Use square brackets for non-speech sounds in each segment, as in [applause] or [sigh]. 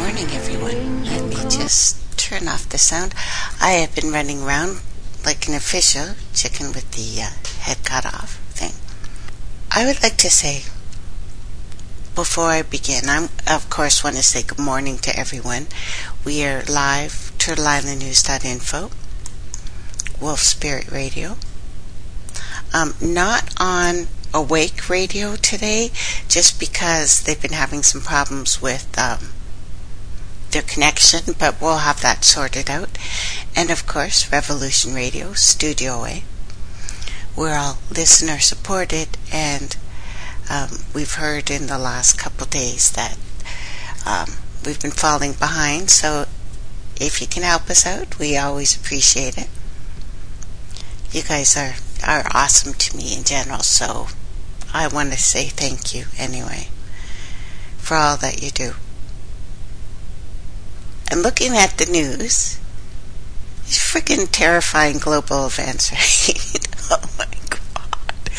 morning, everyone. Let me just turn off the sound. I have been running around like an official chicken with the uh, head cut off thing. I would like to say, before I begin, I of course want to say good morning to everyone. We are live, TurtleIslandNews.info, Wolf Spirit Radio. Um, not on Awake Radio today, just because they've been having some problems with um, their connection, but we'll have that sorted out. And of course, Revolution Radio, Studio A. We're all listener supported, and um, we've heard in the last couple days that um, we've been falling behind. So if you can help us out, we always appreciate it. You guys are, are awesome to me in general, so I want to say thank you anyway for all that you do. And looking at the news, these freaking terrifying global events, [laughs] right? oh my god.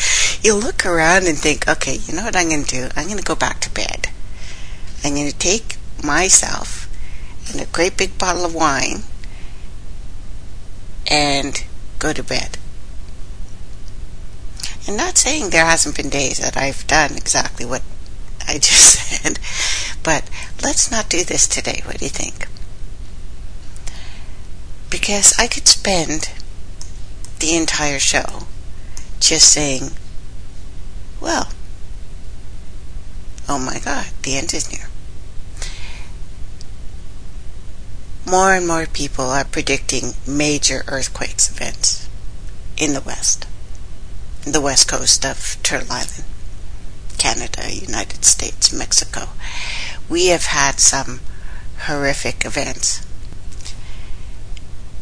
You look around and think, okay, you know what I'm going to do? I'm going to go back to bed. I'm going to take myself and a great big bottle of wine and go to bed. And not saying there hasn't been days that I've done exactly what I [laughs] just said, but let's not do this today. What do you think? Because I could spend the entire show just saying, well, oh my god, the end is near. More and more people are predicting major earthquakes events in the West the west coast of Turtle Island, Canada, United States, Mexico. We have had some horrific events.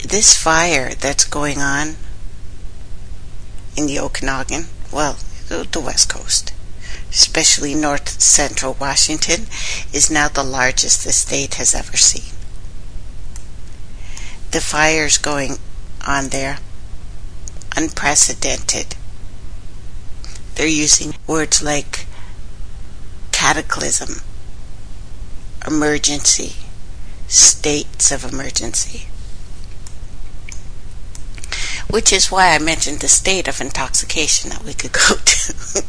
This fire that's going on in the Okanagan, well, the west coast, especially north central Washington, is now the largest the state has ever seen. The fires going on there, unprecedented they're using words like cataclysm, emergency, states of emergency. Which is why I mentioned the state of intoxication that we could [laughs] go to.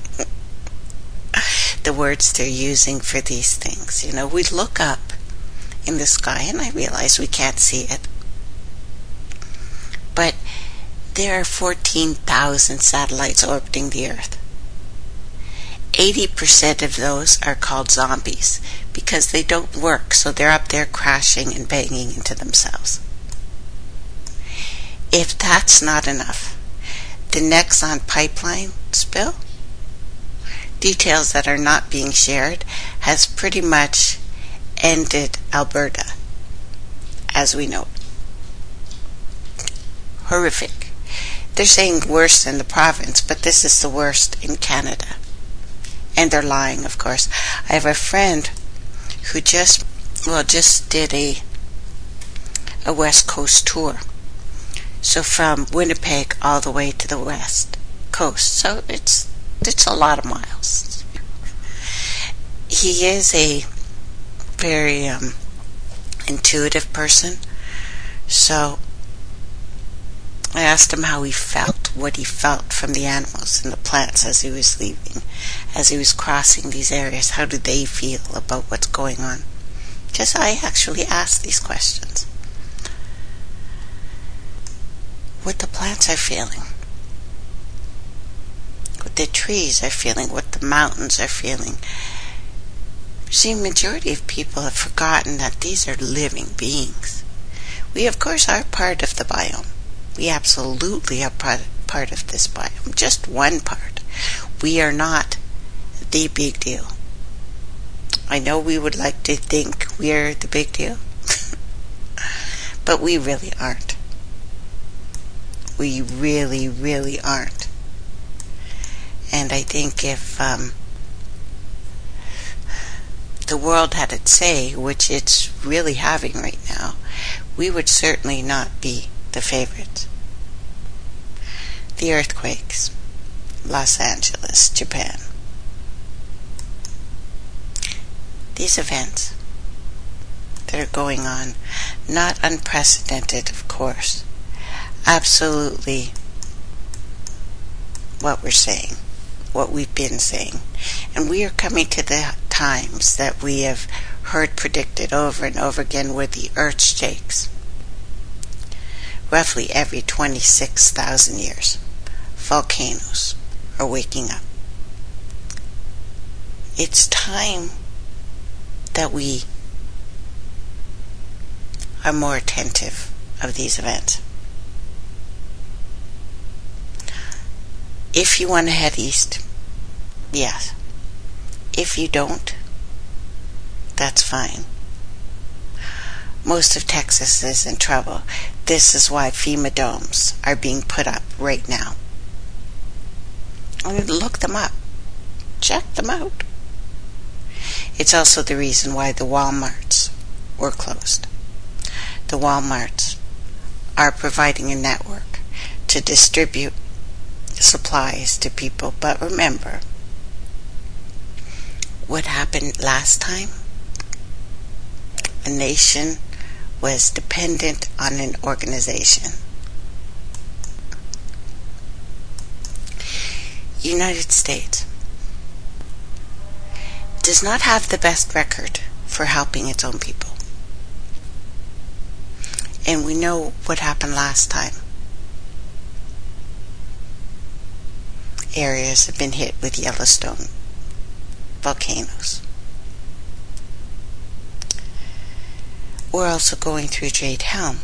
the words they're using for these things. You know, we look up in the sky and I realize we can't see it. But there are 14,000 satellites orbiting the Earth. 80% of those are called zombies because they don't work, so they're up there crashing and banging into themselves. If that's not enough, the Nexen pipeline spill, details that are not being shared, has pretty much ended Alberta as we know Horrific. They're saying worse than the province, but this is the worst in Canada and they're lying, of course. I have a friend who just, well, just did a a West Coast tour. So from Winnipeg all the way to the West Coast. So it's it's a lot of miles. He is a very um, intuitive person. So I asked him how he felt, what he felt from the animals and the plants as he was leaving, as he was crossing these areas. How do they feel about what's going on? Just I actually asked these questions. What the plants are feeling, what the trees are feeling, what the mountains are feeling. See, majority of people have forgotten that these are living beings. We, of course, are part of the biome. We absolutely are part, part of this biome, just one part. We are not the big deal. I know we would like to think we're the big deal, [laughs] but we really aren't. We really, really aren't. And I think if um, the world had its say, which it's really having right now, we would certainly not be the favorites. The earthquakes. Los Angeles, Japan. These events, that are going on. Not unprecedented, of course. Absolutely what we're saying, what we've been saying. And we are coming to the times that we have heard predicted over and over again where the earth shakes. Roughly every 26,000 years, volcanoes are waking up. It's time that we are more attentive of these events. If you want to head east, yes. If you don't, that's fine. Most of Texas is in trouble. This is why FEMA domes are being put up right now. Look them up. Check them out. It's also the reason why the Walmarts were closed. The Walmarts are providing a network to distribute supplies to people. But remember, what happened last time? A nation was dependent on an organization. United States does not have the best record for helping its own people. And we know what happened last time. Areas have been hit with Yellowstone volcanoes. We're also going through Jade Helm.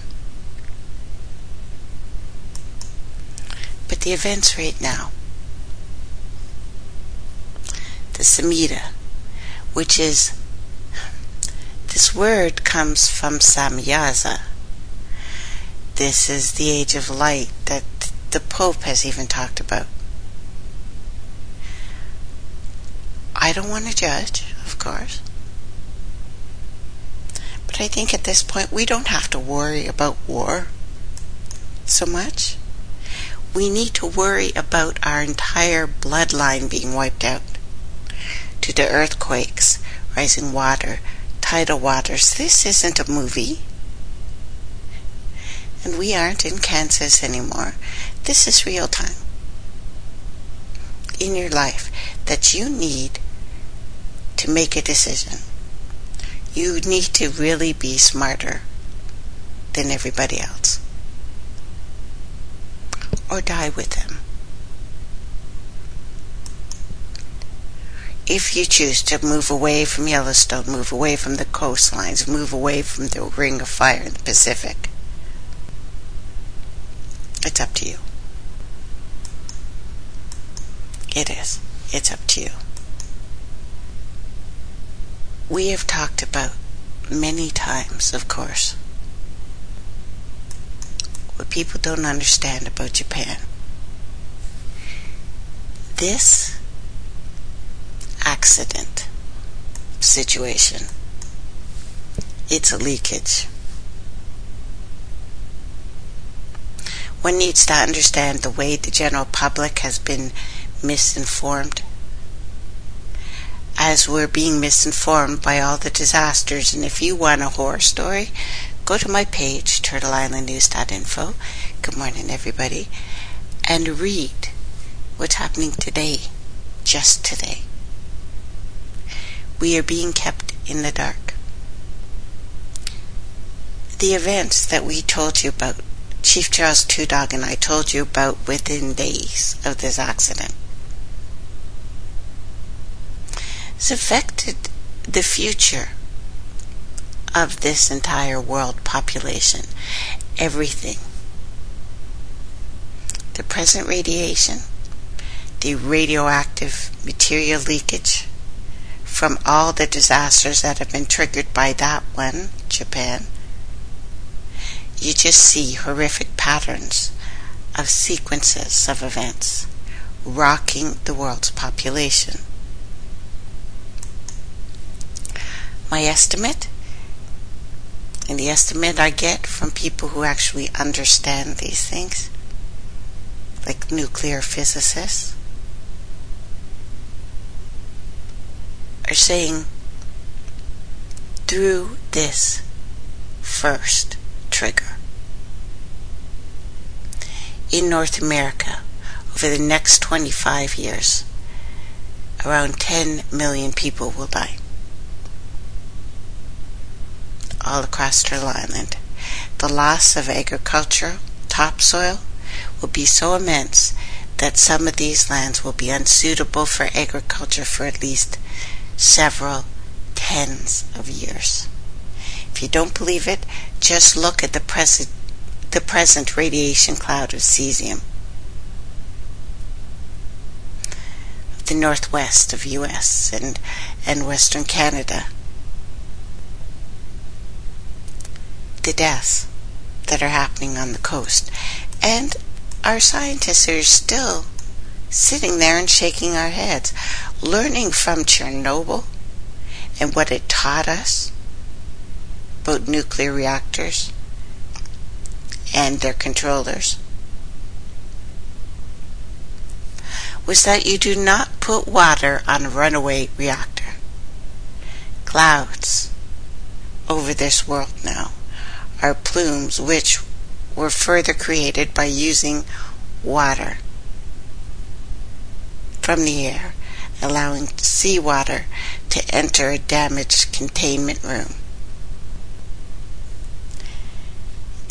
But the events right now, the Samhita, which is, this word comes from Samyaza. This is the age of light that the Pope has even talked about. I don't want to judge, of course. But I think at this point we don't have to worry about war so much. We need to worry about our entire bloodline being wiped out due to the earthquakes, rising water, tidal waters. This isn't a movie. And we aren't in Kansas anymore. This is real time in your life that you need to make a decision. You need to really be smarter than everybody else. Or die with them. if you choose to move away from Yellowstone, move away from the coastlines, move away from the Ring of Fire in the Pacific, it's up to you. It is. It's up to you. We have talked about many times, of course, what people don't understand about Japan. This accident situation. It's a leakage. One needs to understand the way the general public has been misinformed. As we're being misinformed by all the disasters, and if you want a horror story, go to my page, turtleislandnews.info. Good morning, everybody. And read what's happening today, just today we are being kept in the dark. The events that we told you about, Chief Charles Tudog and I told you about within days of this accident, has affected the future of this entire world population. Everything. The present radiation, the radioactive material leakage, from all the disasters that have been triggered by that one, Japan, you just see horrific patterns of sequences of events rocking the world's population. My estimate, and the estimate I get from people who actually understand these things, like nuclear physicists, are saying through this first trigger. In North America, over the next 25 years, around 10 million people will die. All across Turtle Island. The loss of agricultural topsoil will be so immense that some of these lands will be unsuitable for agriculture for at least several tens of years. If you don't believe it, just look at the present the present radiation cloud of cesium. The northwest of US and, and western Canada. The deaths that are happening on the coast. And our scientists are still sitting there and shaking our heads, learning from Chernobyl and what it taught us about nuclear reactors and their controllers was that you do not put water on a runaway reactor. Clouds over this world now are plumes which were further created by using water from the air, allowing seawater to enter a damaged containment room.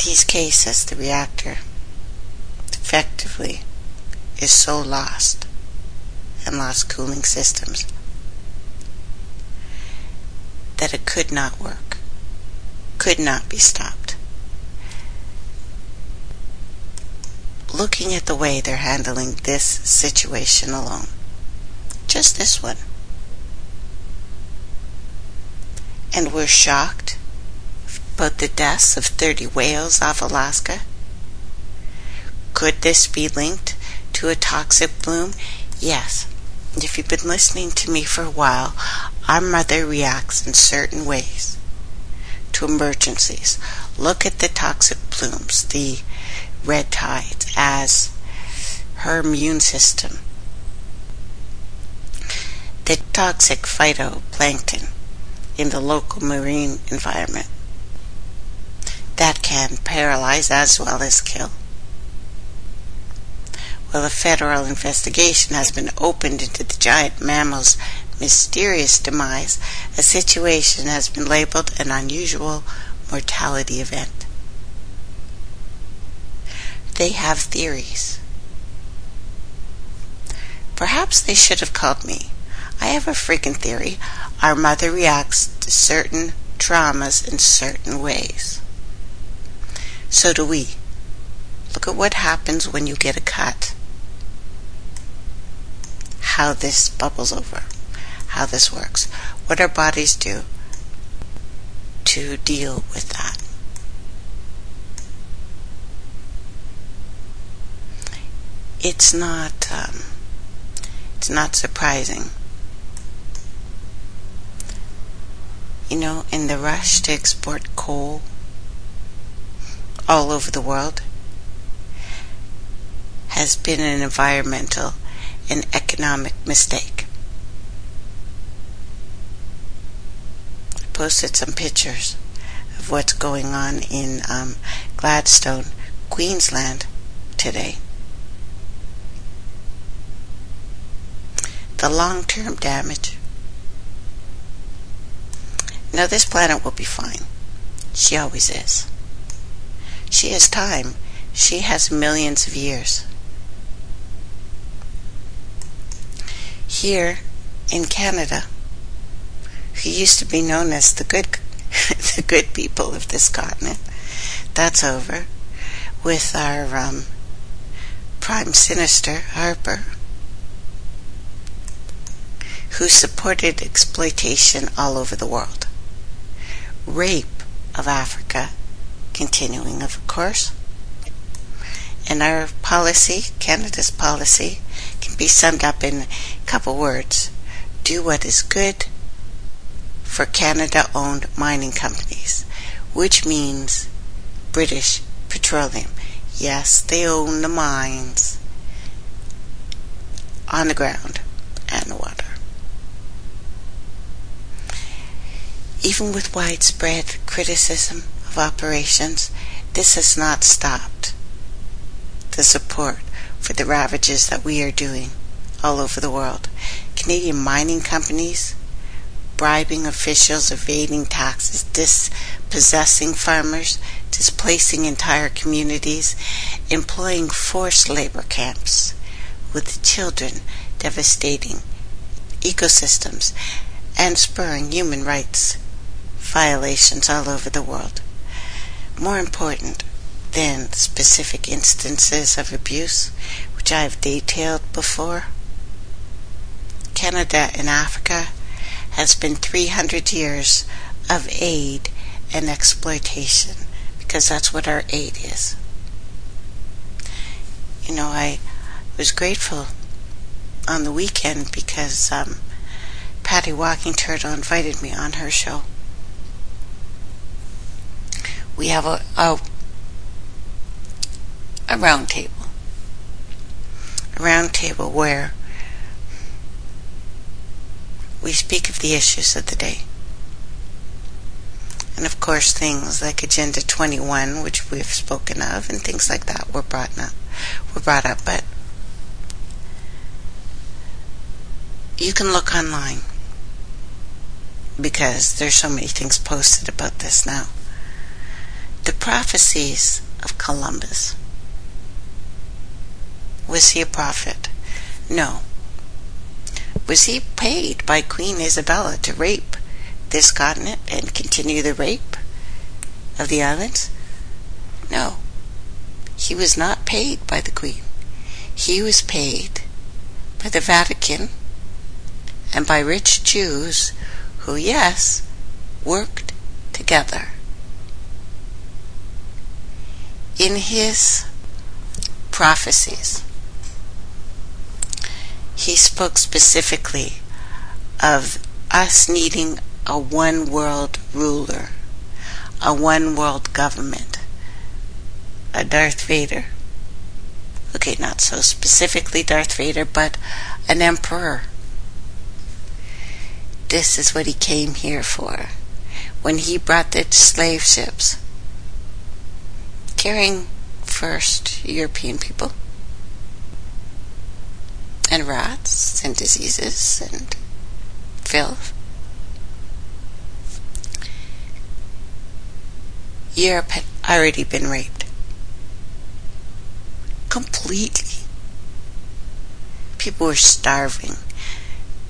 These cases, the reactor effectively is so lost and lost cooling systems that it could not work, could not be stopped. Looking at the way they're handling this situation alone. Just this one. And we're shocked about the deaths of 30 whales off Alaska. Could this be linked to a toxic bloom? Yes. If you've been listening to me for a while, our mother reacts in certain ways to emergencies. Look at the toxic blooms, the red tides as her immune system. The toxic phytoplankton in the local marine environment that can paralyze as well as kill. Well, a federal investigation has been opened into the giant mammal's mysterious demise, a situation has been labeled an unusual mortality event they have theories. Perhaps they should have called me. I have a freaking theory. Our mother reacts to certain traumas in certain ways. So do we. Look at what happens when you get a cut. How this bubbles over. How this works. What our bodies do to deal with that. It's not um, it's not surprising. You know, in the rush to export coal all over the world has been an environmental and economic mistake. I posted some pictures of what's going on in um, Gladstone, Queensland today. The long-term damage. Now this planet will be fine. She always is. She has time. She has millions of years. Here in Canada, who used to be known as the good [laughs] the good people of this continent, that's over with our um, prime sinister Harper who supported exploitation all over the world. Rape of Africa, continuing of course. And our policy, Canada's policy, can be summed up in a couple words. Do what is good for Canada-owned mining companies, which means British Petroleum. Yes, they own the mines on the ground and the water. Even with widespread criticism of operations, this has not stopped the support for the ravages that we are doing all over the world. Canadian mining companies bribing officials, evading taxes, dispossessing farmers, displacing entire communities, employing forced labor camps with children, devastating ecosystems, and spurring human rights violations all over the world. More important than specific instances of abuse, which I have detailed before, Canada and Africa has been 300 years of aid and exploitation because that's what our aid is. You know, I was grateful on the weekend because um, Patty Walking Turtle invited me on her show. We have a, a, a round table. A round table where we speak of the issues of the day. And of course, things like Agenda 21, which we've spoken of, and things like that were brought up. Were brought up, but you can look online because there's so many things posted about this now. The prophecies of Columbus. Was he a prophet? No. Was he paid by Queen Isabella to rape this continent and continue the rape of the islands? No. He was not paid by the Queen. He was paid by the Vatican and by rich Jews who, yes, worked together. In his prophecies, he spoke specifically of us needing a one world ruler, a one world government, a Darth Vader. Okay, not so specifically Darth Vader, but an emperor. This is what he came here for when he brought the slave ships, carrying first European people and rats and diseases and filth. Europe had already been raped. Completely. People were starving.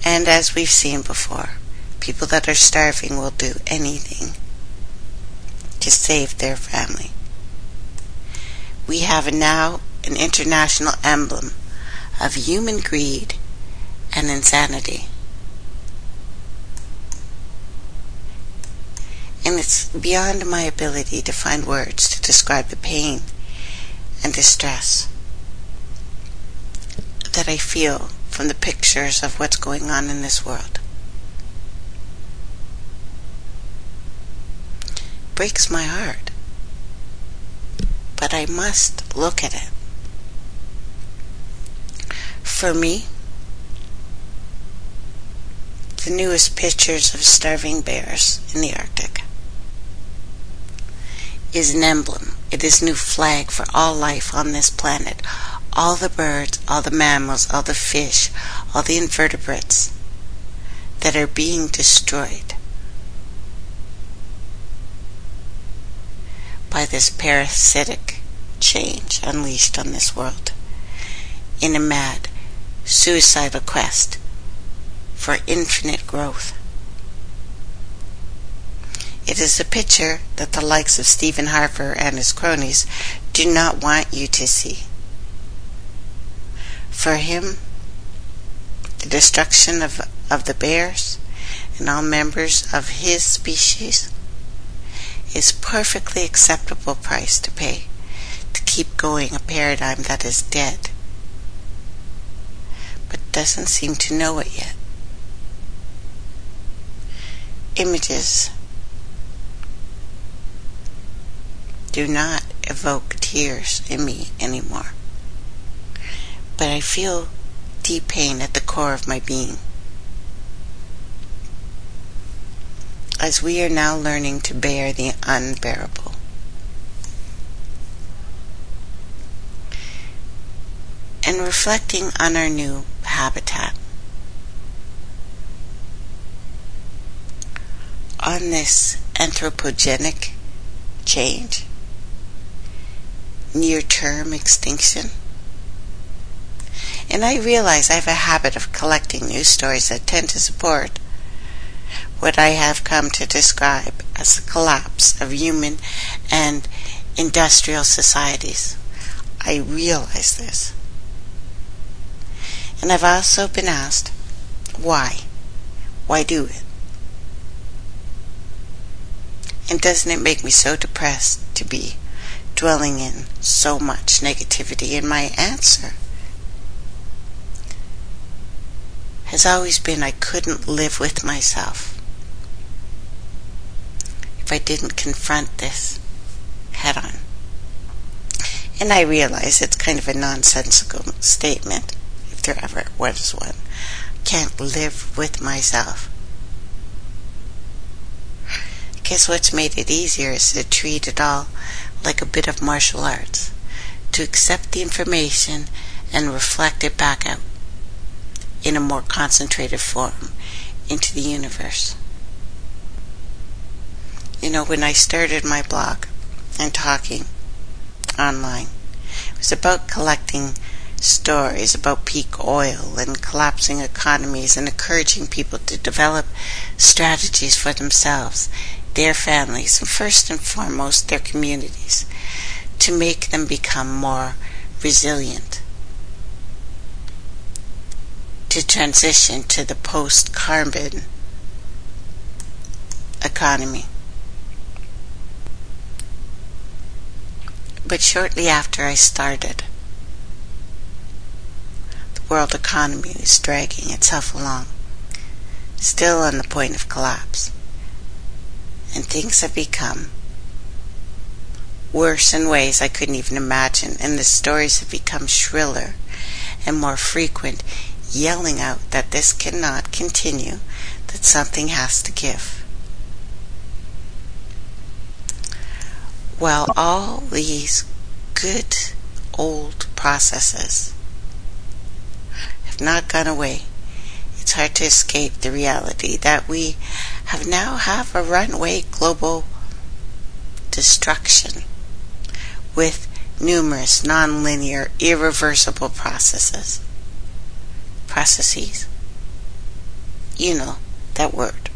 And as we've seen before, people that are starving will do anything to save their family. We have now an international emblem of human greed and insanity. And it's beyond my ability to find words to describe the pain and distress that I feel from the pictures of what's going on in this world. breaks my heart. But I must look at it. For me, the newest pictures of starving bears in the Arctic is an emblem. It is new flag for all life on this planet. All the birds, all the mammals, all the fish, all the invertebrates that are being destroyed by this parasitic change unleashed on this world in a mad, suicidal quest for infinite growth. It is a picture that the likes of Stephen Harper and his cronies do not want you to see. For him, the destruction of, of the bears and all members of his species is perfectly acceptable price to pay to keep going a paradigm that is dead but doesn't seem to know it yet. Images do not evoke tears in me anymore, but I feel deep pain at the core of my being. as we are now learning to bear the unbearable. And reflecting on our new habitat. On this anthropogenic change, near term extinction. And I realize I have a habit of collecting news stories that tend to support what I have come to describe as the collapse of human and industrial societies. I realize this. And I've also been asked, why? Why do it? And doesn't it make me so depressed to be dwelling in so much negativity? And my answer has always been I couldn't live with myself if I didn't confront this head on. And I realize it's kind of a nonsensical statement, if there ever was one. Can't live with myself. I guess what's made it easier is to treat it all like a bit of martial arts. To accept the information and reflect it back out in a more concentrated form into the universe. You know, when I started my blog and talking online, it was about collecting stories about peak oil and collapsing economies and encouraging people to develop strategies for themselves, their families, and first and foremost their communities to make them become more resilient, to transition to the post carbon economy. But shortly after I started, the world economy is dragging itself along, still on the point of collapse. And things have become worse in ways I couldn't even imagine, and the stories have become shriller and more frequent, yelling out that this cannot continue, that something has to give. Well, all these good old processes have not gone away. It's hard to escape the reality that we have now have a runaway global destruction with numerous nonlinear irreversible processes. Processes. You know that word.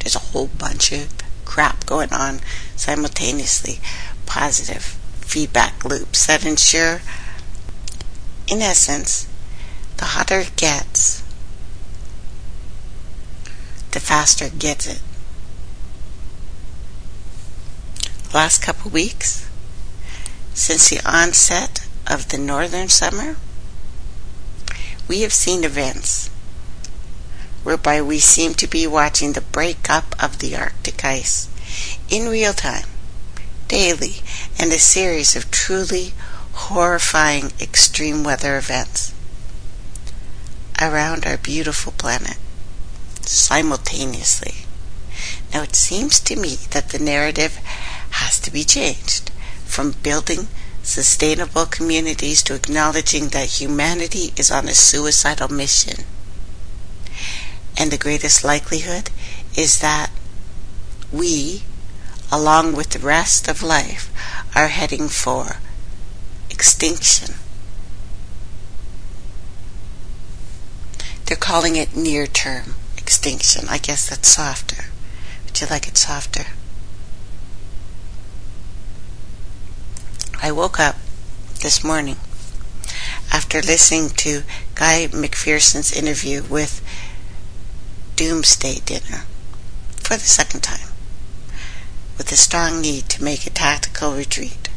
There's a whole bunch of crap going on simultaneously. Positive feedback loops that ensure, in essence, the hotter it gets, the faster it gets it. Last couple weeks, since the onset of the northern summer, we have seen events whereby we seem to be watching the breakup of the Arctic ice in real time, daily, and a series of truly horrifying extreme weather events around our beautiful planet simultaneously. Now it seems to me that the narrative has to be changed from building sustainable communities to acknowledging that humanity is on a suicidal mission and the greatest likelihood is that we, along with the rest of life, are heading for extinction. They're calling it near term extinction. I guess that's softer. Would you like it softer? I woke up this morning after listening to Guy McPherson's interview with doomsday dinner for the second time with a strong need to make a tactical retreat.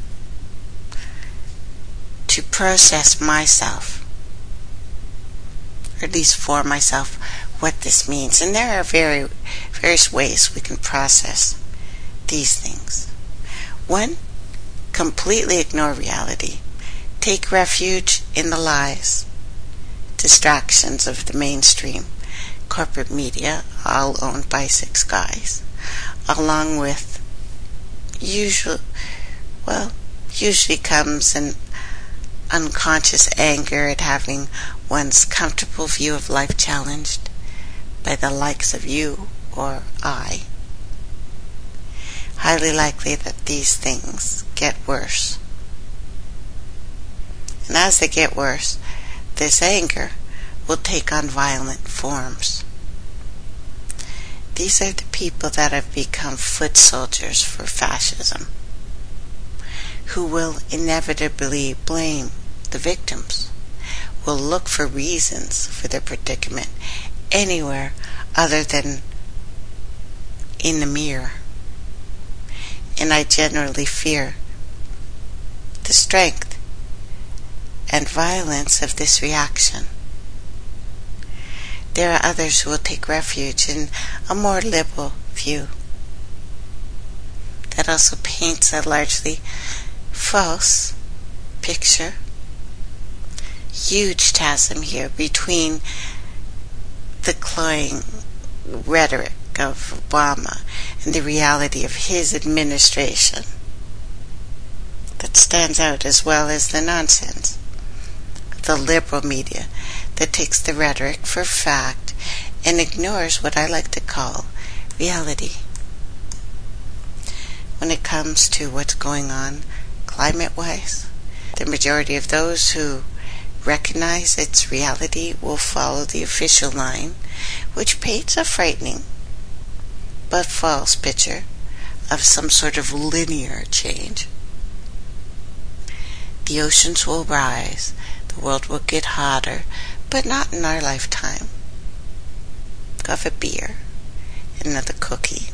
To process myself or at least for myself what this means. And there are very various ways we can process these things. One completely ignore reality. Take refuge in the lies distractions of the mainstream corporate media, all owned by six guys, along with usual, well, usually comes an unconscious anger at having one's comfortable view of life challenged by the likes of you or I. Highly likely that these things get worse. And as they get worse, this anger will take on violent forms. These are the people that have become foot soldiers for fascism, who will inevitably blame the victims, will look for reasons for their predicament anywhere other than in the mirror. And I generally fear the strength and violence of this reaction. There are others who will take refuge in a more liberal view that also paints a largely false picture. Huge chasm here between the cloying rhetoric of Obama and the reality of his administration that stands out as well as the nonsense. of The liberal media that takes the rhetoric for fact and ignores what I like to call reality. When it comes to what's going on climate wise, the majority of those who recognize its reality will follow the official line, which paints a frightening but false picture of some sort of linear change. The oceans will rise, the world will get hotter, but not in our lifetime. Have a beer, another cookie.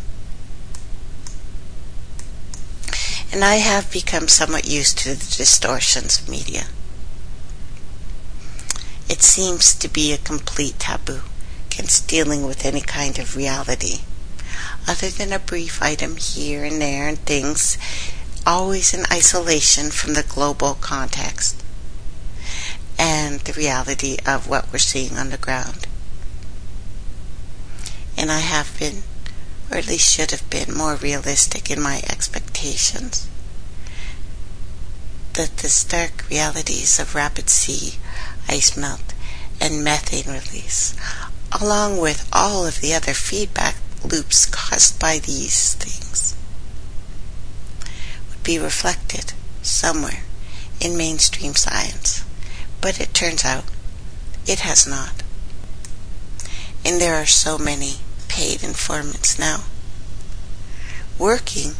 And I have become somewhat used to the distortions of media. It seems to be a complete taboo against dealing with any kind of reality, other than a brief item here and there and things always in isolation from the global context and the reality of what we're seeing on the ground. And I have been, or at least should have been, more realistic in my expectations. That the stark realities of rapid sea ice melt and methane release, along with all of the other feedback loops caused by these things, would be reflected somewhere in mainstream science but it turns out it has not. And there are so many paid informants now working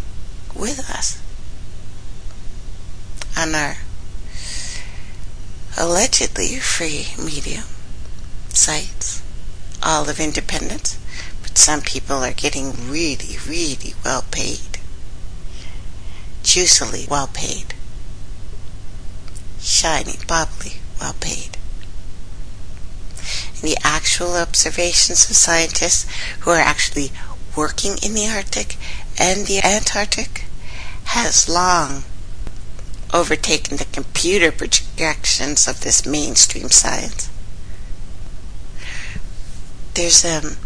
with us on our allegedly free media sites, all of independence, but some people are getting really, really well paid. Juicily well paid. Shiny, bubbly, well paid. And the actual observations of scientists who are actually working in the Arctic and the Antarctic has long overtaken the computer projections of this mainstream science. There's um,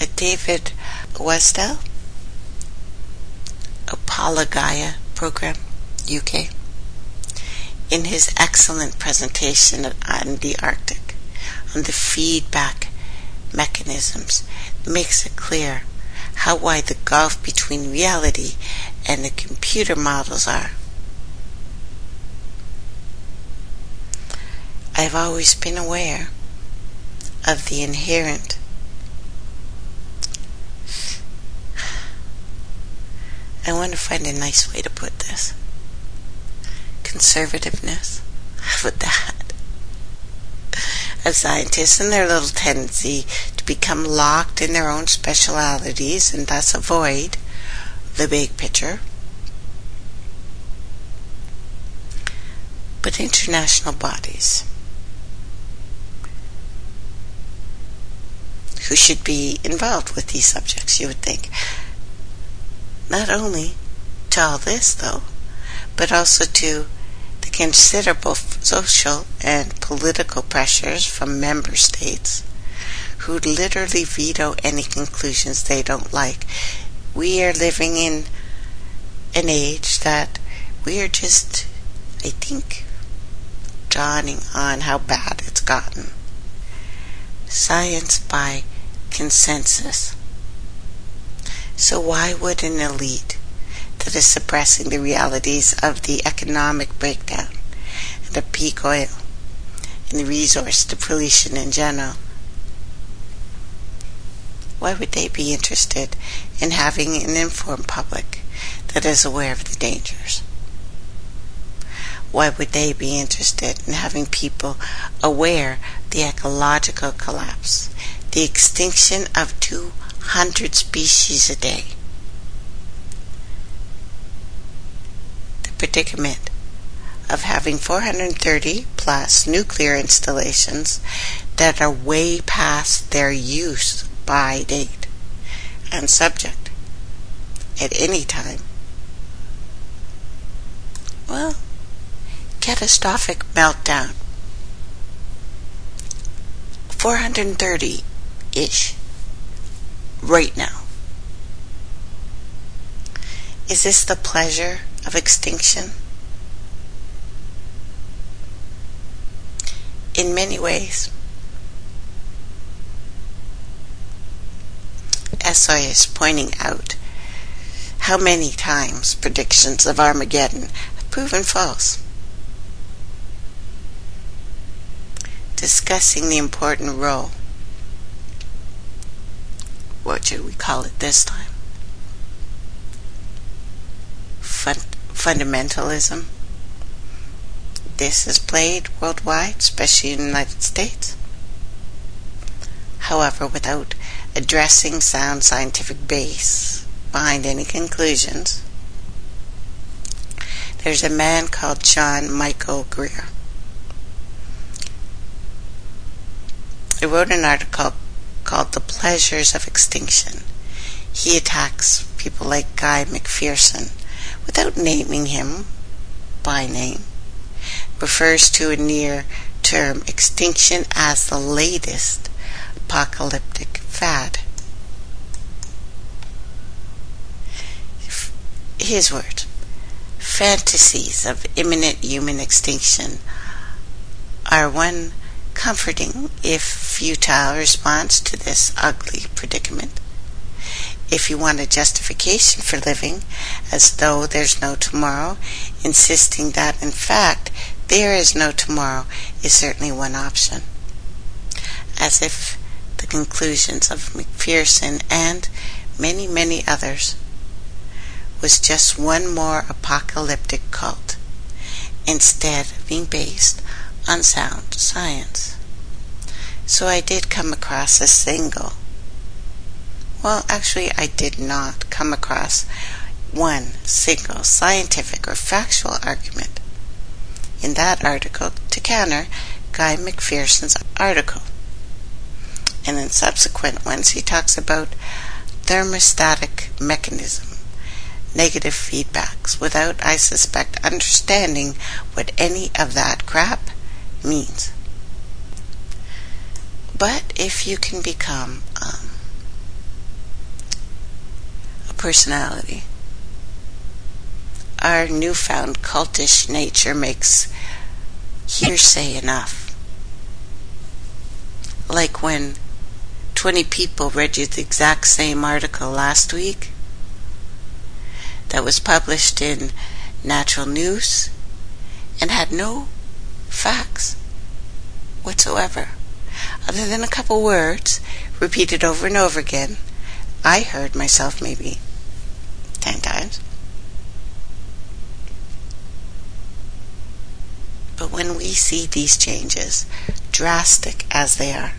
a David Wasdell, Apollo-Gaia program, UK in his excellent presentation on the Arctic, on the feedback mechanisms, makes it clear how wide the gulf between reality and the computer models are. I've always been aware of the inherent [sighs] I want to find a nice way to put this conservativeness. [laughs] with that? Of scientists and their little tendency to become locked in their own specialities and thus avoid the big picture. But international bodies who should be involved with these subjects, you would think. Not only to all this, though, but also to considerable social and political pressures from member states who literally veto any conclusions they don't like. We are living in an age that we are just, I think, dawning on how bad it's gotten. Science by consensus. So why would an elite that is suppressing the realities of the economic breakdown the peak oil and the resource depletion in general why would they be interested in having an informed public that is aware of the dangers? Why would they be interested in having people aware the ecological collapse, the extinction of 200 species a day, predicament of having 430 plus nuclear installations that are way past their use by date and subject at any time. Well, catastrophic meltdown. 430 ish right now. Is this the pleasure of extinction? In many ways. SI is pointing out how many times predictions of Armageddon have proven false. Discussing the important role. What should we call it this time? Fundamentalism. This is played worldwide, especially in the United States. However, without addressing sound scientific base behind any conclusions. There's a man called John Michael Greer. He wrote an article called The Pleasures of Extinction. He attacks people like Guy McPherson without naming him by name. Refers to a near term extinction as the latest apocalyptic fad. His word Fantasies of imminent human extinction are one comforting, if futile, response to this ugly predicament. If you want a justification for living as though there's no tomorrow, insisting that in fact there is no tomorrow is certainly one option. As if the conclusions of McPherson and many, many others was just one more apocalyptic cult instead of being based on sound science. So I did come across a single. Well, actually, I did not come across one single scientific or factual argument in that article to counter Guy McPherson's article and in subsequent ones he talks about thermostatic mechanism, negative feedbacks, without, I suspect, understanding what any of that crap means. But if you can become um, personality, our newfound cultish nature makes hearsay enough. Like when 20 people read you the exact same article last week that was published in Natural News and had no facts whatsoever, other than a couple words repeated over and over again. I heard myself maybe 10 times. But when we see these changes, drastic as they are,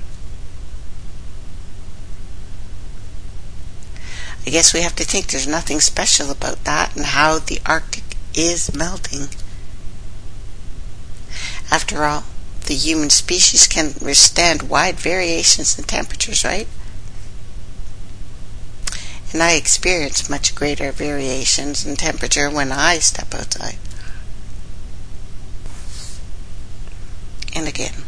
I guess we have to think there's nothing special about that and how the Arctic is melting. After all, the human species can withstand wide variations in temperatures, right? And I experience much greater variations in temperature when I step outside. And again,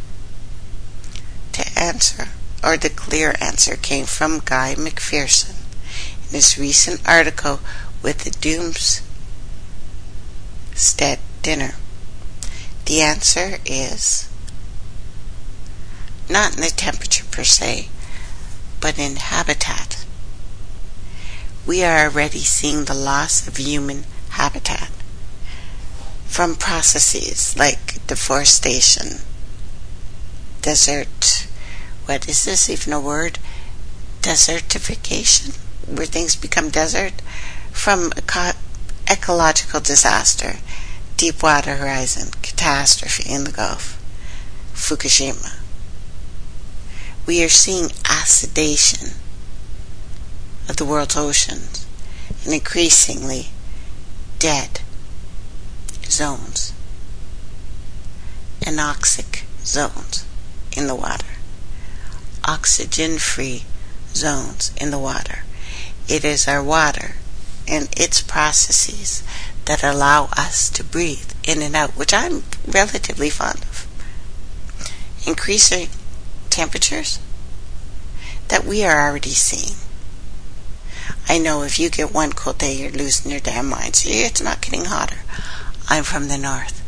to answer, or the clear answer came from Guy McPherson in his recent article with the Doomstead Diner. The answer is not in the temperature per se, but in habitat. We are already seeing the loss of human habitat from processes like deforestation, desert, what is this even a word? Desertification, where things become desert, from eco- ecological disaster, Deepwater Horizon, catastrophe in the Gulf, Fukushima. We are seeing acidation of the world's oceans and increasingly dead zones, anoxic zones in the water, oxygen free zones in the water. It is our water and its processes that allow us to breathe in and out, which I'm relatively fond of. Increasing temperatures that we are already seeing. I know if you get one cold day, you're losing your damn mind. See, it's not getting hotter. I'm from the north.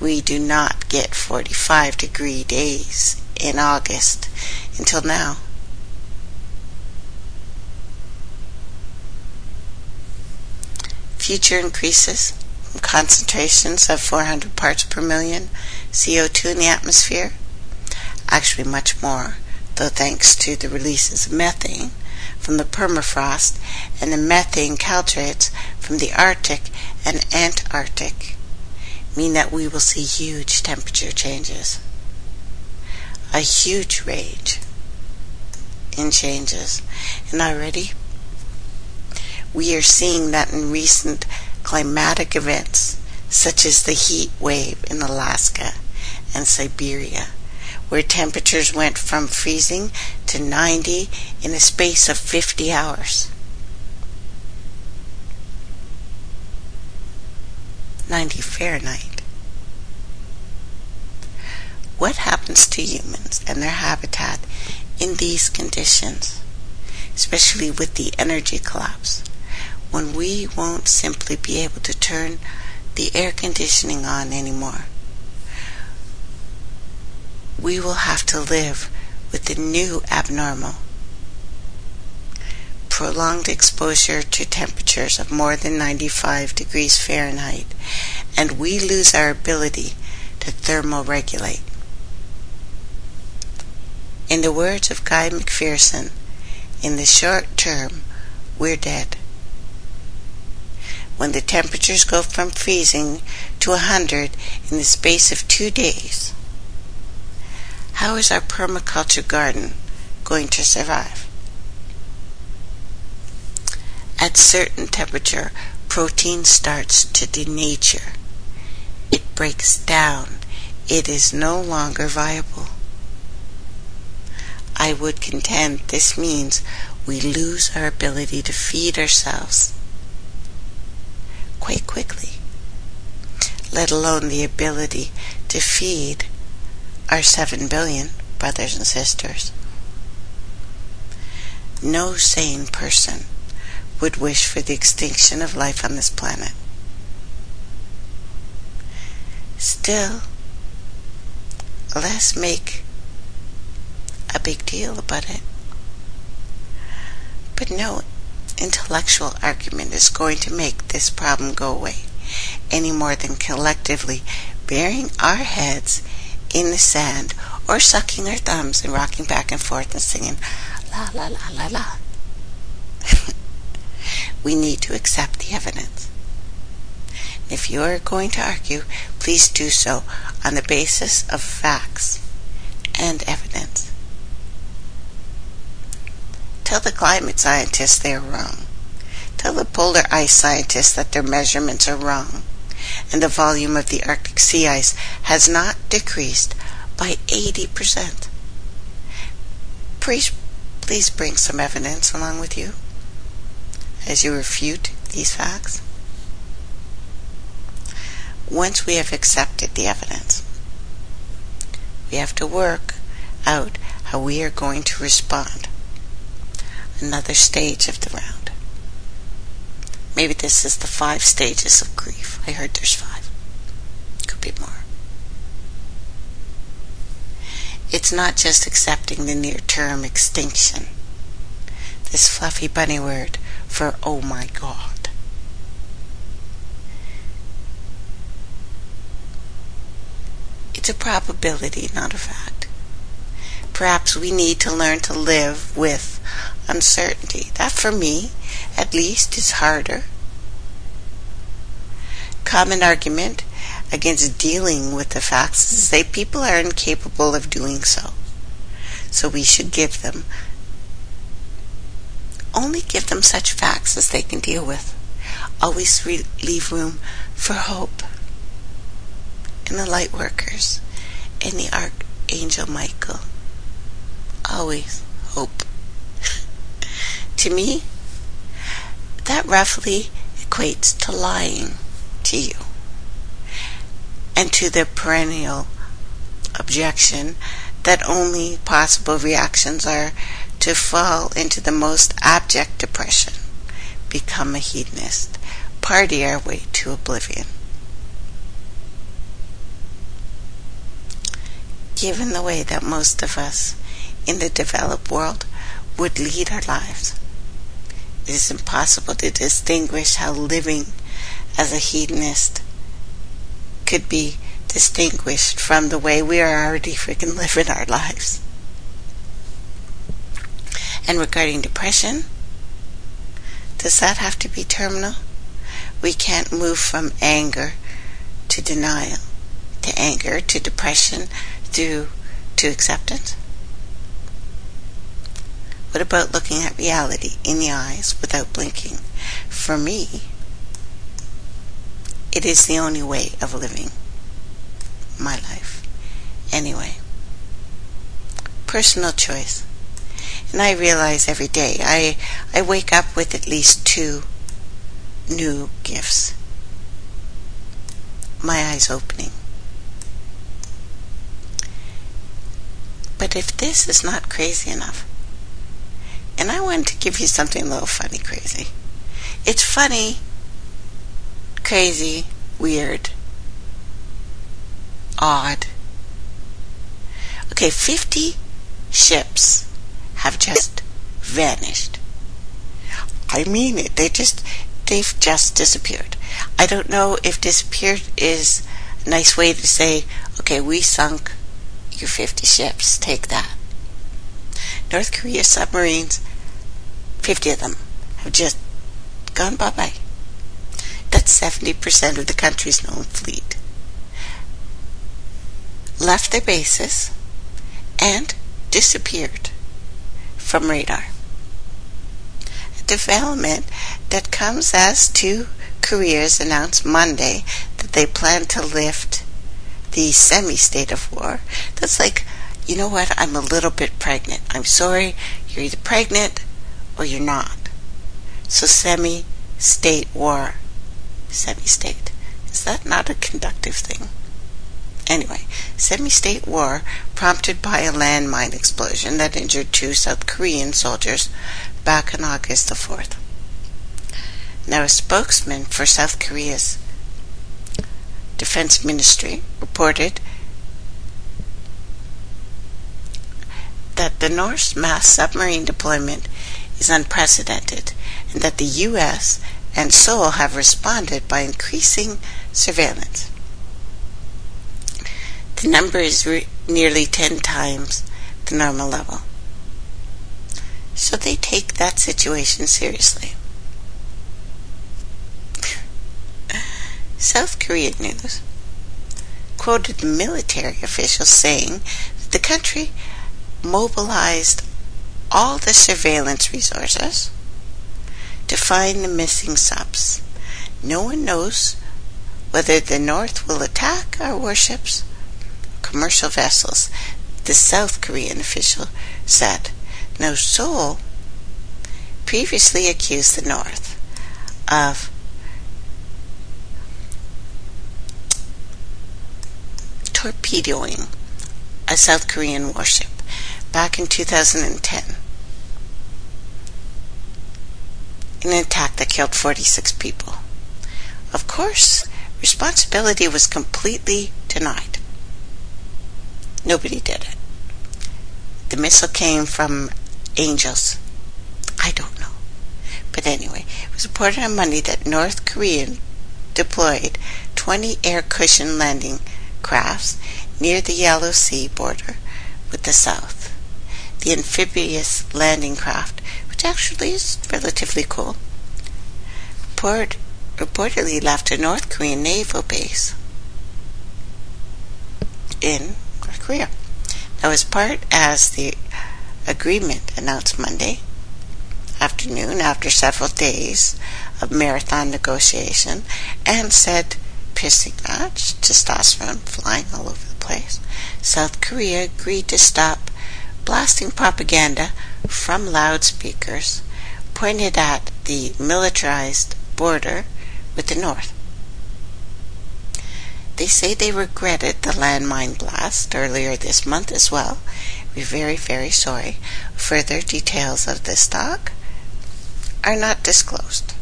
We do not get 45 degree days in August until now. Future increases from concentrations of 400 parts per million CO2 in the atmosphere, actually much more, though thanks to the releases of methane from the permafrost and the methane clathrates from the Arctic and Antarctic mean that we will see huge temperature changes. A huge range in changes. And already we are seeing that in recent climatic events such as the heat wave in Alaska and Siberia where temperatures went from freezing to 90 in a space of 50 hours. 90 Fahrenheit. What happens to humans and their habitat in these conditions, especially with the energy collapse, when we won't simply be able to turn the air conditioning on anymore? We will have to live with the new abnormal. Prolonged exposure to temperatures of more than 95 degrees Fahrenheit, and we lose our ability to thermoregulate. In the words of Guy McPherson, in the short term, we're dead. When the temperatures go from freezing to 100 in the space of two days, how is our permaculture garden going to survive? At certain temperature, protein starts to denature. It breaks down. It is no longer viable. I would contend this means we lose our ability to feed ourselves quite quickly, let alone the ability to feed our 7 billion brothers and sisters. No sane person would wish for the extinction of life on this planet. Still, let's make a big deal about it. But no intellectual argument is going to make this problem go away any more than collectively burying our heads in the sand or sucking our thumbs and rocking back and forth and singing la la la la la. [laughs] we need to accept the evidence. If you are going to argue, please do so on the basis of facts and evidence. Tell the climate scientists they are wrong. Tell the polar ice scientists that their measurements are wrong and the volume of the Arctic sea ice has not decreased by 80%. Please, please bring some evidence along with you as you refute these facts. Once we have accepted the evidence, we have to work out how we are going to respond. Another stage of the round. Maybe this is the five stages of grief. I heard there's five. Could be. more. It's not just accepting the near term extinction, this fluffy bunny word for oh my god. It's a probability, not a fact. Perhaps we need to learn to live with uncertainty. That, for me, at least, is harder. Common argument against dealing with the facts is that people are incapable of doing so. So we should give them only give them such facts as they can deal with. Always re- leave room for hope. And the light workers and the archangel Michael. Always hope. [laughs] to me, that roughly equates to lying to you and to the perennial objection that only possible reactions are to fall into the most abject depression, become a hedonist, party our way to oblivion. Given the way that most of us in the developed world would lead our lives, it is impossible to distinguish how living as a hedonist could be distinguished from the way we are already freaking living our lives. And regarding depression, does that have to be terminal? We can't move from anger to denial, to anger, to depression, to, to acceptance. What about looking at reality in the eyes without blinking? For me, it is the only way of living my life. Anyway, personal choice. And I realize every day I I wake up with at least two new gifts. My eyes opening. But if this is not crazy enough, and I wanted to give you something a little funny crazy. It's funny crazy, weird, odd. Okay, 50 ships have just vanished. I mean it. They just, they've just disappeared. I don't know if disappeared is a nice way to say, okay, we sunk your 50 ships. Take that. North Korea submarines, 50 of them, have just gone bye bye. That's 70% of the country's known fleet. Left their bases and disappeared from radar. A development that comes as two Koreas announced Monday that they plan to lift the semi state of war. That's like, you know what, I'm a little bit pregnant. I'm sorry, you're either pregnant or you're not. So semi state war semi-state. Is that not a conductive thing? Anyway, semi-state war prompted by a landmine explosion that injured two South Korean soldiers back on August the 4th. Now, a spokesman for South Korea's defense ministry reported that the North's mass submarine deployment is unprecedented and that the U.S and Seoul have responded by increasing surveillance. The number is re- nearly 10 times the normal level. So they take that situation seriously. South Korean news quoted military officials saying that the country mobilized all the surveillance resources to find the missing subs. No one knows whether the North will attack our warships, commercial vessels, the South Korean official said. Now, Seoul previously accused the North of torpedoing a South Korean warship back in 2010. in an attack that killed 46 people. Of course, responsibility was completely denied. Nobody did it. The missile came from angels. I don't know. But anyway, it was reported on Monday that North Korea deployed 20 air cushion landing crafts near the Yellow Sea border with the South. The amphibious landing craft, which actually is relatively cool, port, reportedly left a North Korean naval base in North Korea. Now, as part as the agreement announced Monday afternoon after several days of marathon negotiation and said pissing match, testosterone flying all over the place, South Korea agreed to stop blasting propaganda from loudspeakers pointed at the militarized border with the North. They say they regretted the landmine blast earlier this month as well. We're very, very sorry. Further details of this talk are not disclosed.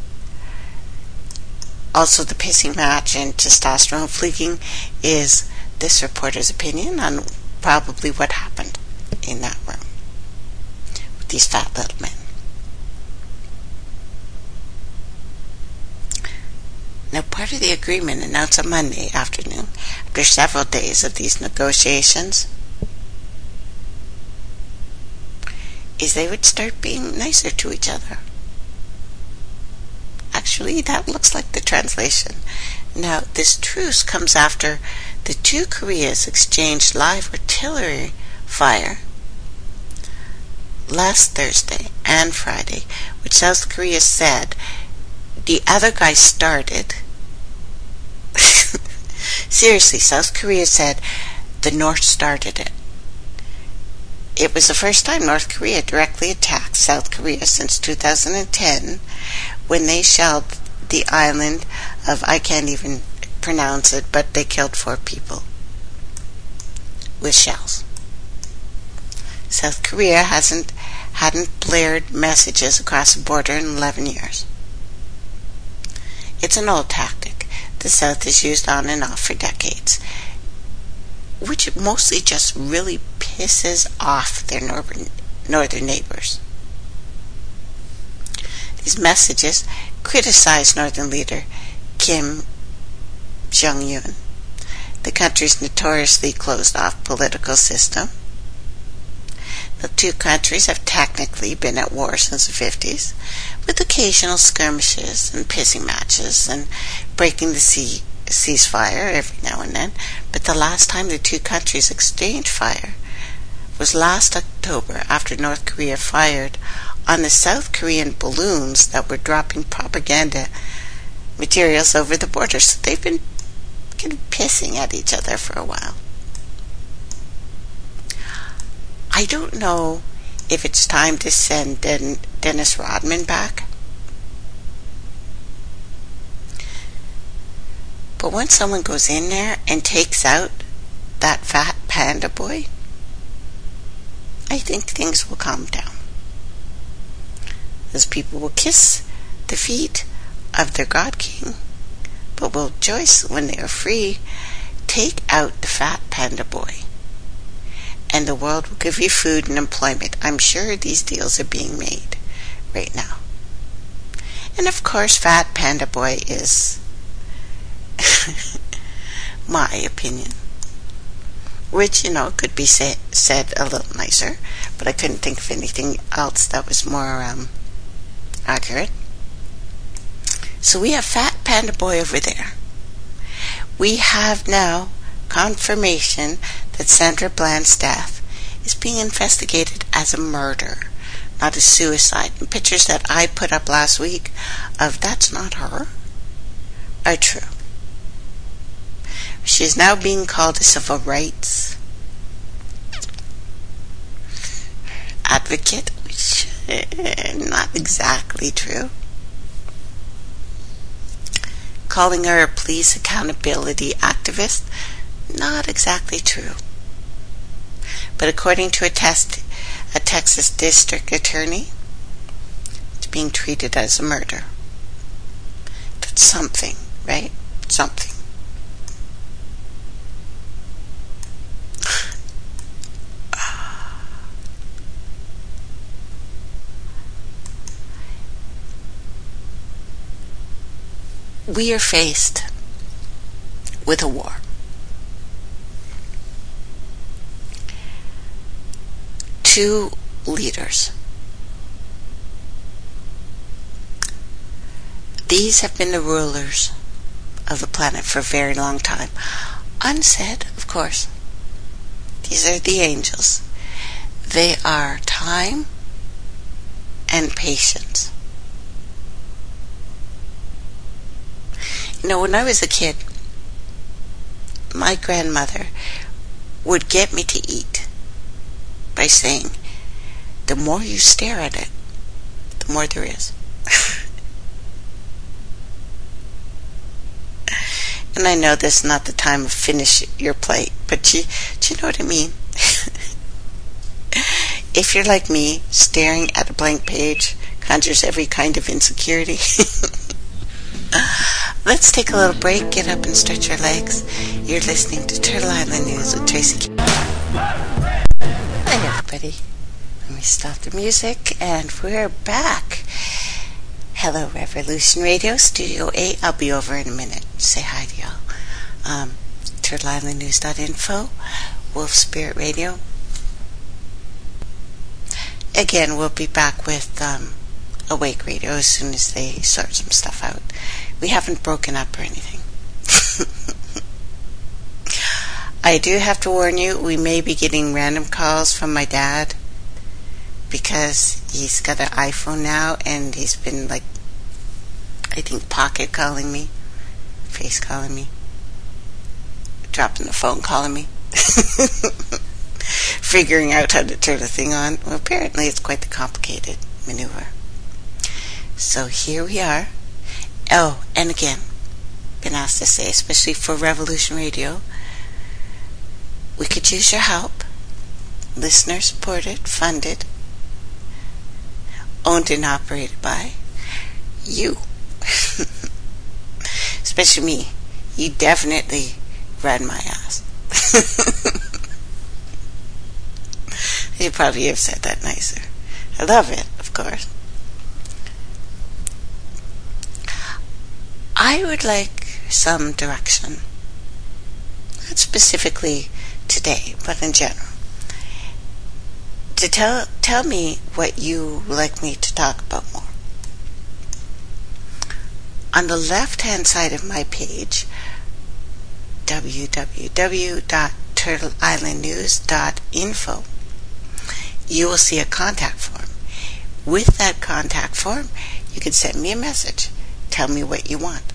Also, the pissing match and testosterone fleeking is this reporter's opinion on probably what happened in that room with these fat little men. Now, part of the agreement announced on Monday afternoon, after several days of these negotiations, is they would start being nicer to each other. Actually, that looks like the translation. Now, this truce comes after the two Koreas exchanged live artillery fire last Thursday and Friday, which South Korea said the other guy started [laughs] Seriously, South Korea said the North started it. It was the first time North Korea directly attacked South Korea since 2010 when they shelled the island of, I can't even pronounce it, but they killed four people with shells. South Korea hasn't hadn't blared messages across the border in 11 years. It's an old tactic the South has used on and off for decades, which mostly just really pisses off their northern, northern neighbors. These messages criticize Northern leader Kim Jong Un, the country's notoriously closed off political system. The two countries have technically been at war since the 50s, with occasional skirmishes and pissing matches and breaking the sea, ceasefire every now and then, but the last time the two countries exchanged fire was last October after North Korea fired on the South Korean balloons that were dropping propaganda materials over the border. So they've been kind of pissing at each other for a while. I don't know if it's time to send Den- Dennis Rodman back. But when someone goes in there and takes out that fat panda boy, I think things will calm down. Those people will kiss the feet of their God King, but will rejoice when they are free. Take out the fat panda boy and the world will give you food and employment. I'm sure these deals are being made right now. And of course, Fat Panda Boy is [laughs] my opinion. Which, you know, could be say, said a little nicer, but I couldn't think of anything else that was more um, accurate. So we have Fat Panda Boy over there. We have now confirmation that Sandra Bland's death is being investigated as a murder, not a suicide. And pictures that I put up last week of that's not her are true. She is now being called a civil rights advocate, which is not exactly true. Calling her a police accountability activist, not exactly true. But according to a, test, a Texas district attorney, it's being treated as a murder. That's something, right? Something. [sighs] we are faced with a war. Two leaders. These have been the rulers of the planet for a very long time. Unsaid, of course. These are the angels. They are time and patience. You know, when I was a kid, my grandmother would get me to eat by saying, the more you stare at it, the more there is. [laughs] and I know this is not the time to finish your plate, but you, do you know what I mean? [laughs] if you're like me, staring at a blank page conjures every kind of insecurity. [laughs] Let's take a little break, get up and stretch your legs. You're listening to Turtle Island News with Tracey. Everybody. Let me stop the music, and we're back. Hello, Revolution Radio, Studio 8. I'll be over in a minute. Say hi to y'all. Um, Wolf Spirit Radio. Again, we'll be back with um, Awake Radio as soon as they sort some stuff out. We haven't broken up or anything. I do have to warn you, we may be getting random calls from my dad because he's got an iPhone now and he's been like, I think, pocket calling me, face calling me, dropping the phone calling me, [laughs] figuring out how to turn the thing on. Well, apparently it's quite the complicated maneuver. So here we are. Oh, and again, been asked to say, especially for Revolution Radio, we could use your help. Listener supported, funded, owned and operated by you. [laughs] especially me. You definitely read my ass. [laughs] you probably have said that nicer. I love it, of course. I would like some direction. Not specifically today, but in general. To tell tell me what you like me to talk about more. On the left hand side of my page, www.turtleislandnews.info, you will see a contact form. With that contact form, you can send me a message. Tell me what you want.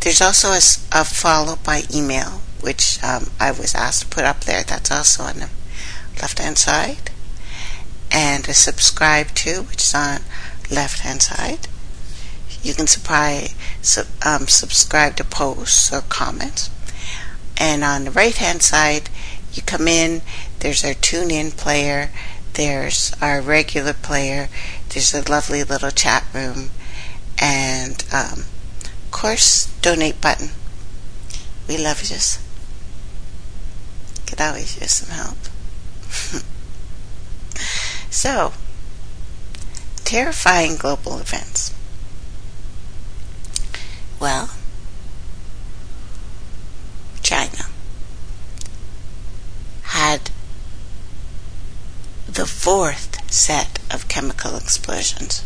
There's also a, a follow by email, which um, I was asked to put up there. That's also on the left hand side. And a subscribe to, which is on left hand side. You can supply, sub, um, subscribe to posts or comments. And on the right hand side, you come in, there's our tune in player, there's our regular player, there's a lovely little chat room, and um, of course, donate button. We love you. Could always use some help. [laughs] so, terrifying global events. Well, China had the fourth set of chemical explosions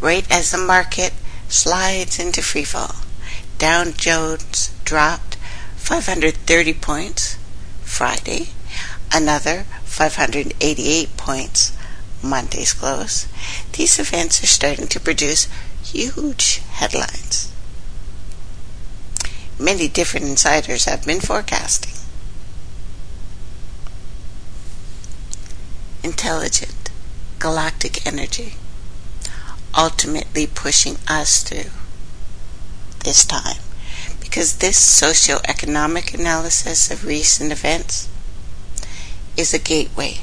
right as the market slides into freefall. Dow Jones dropped 530 points Friday, another 588 points Monday's close. These events are starting to produce huge headlines. Many different insiders have been forecasting. Intelligent galactic energy ultimately pushing us through this time. Because this socio-economic analysis of recent events is a gateway,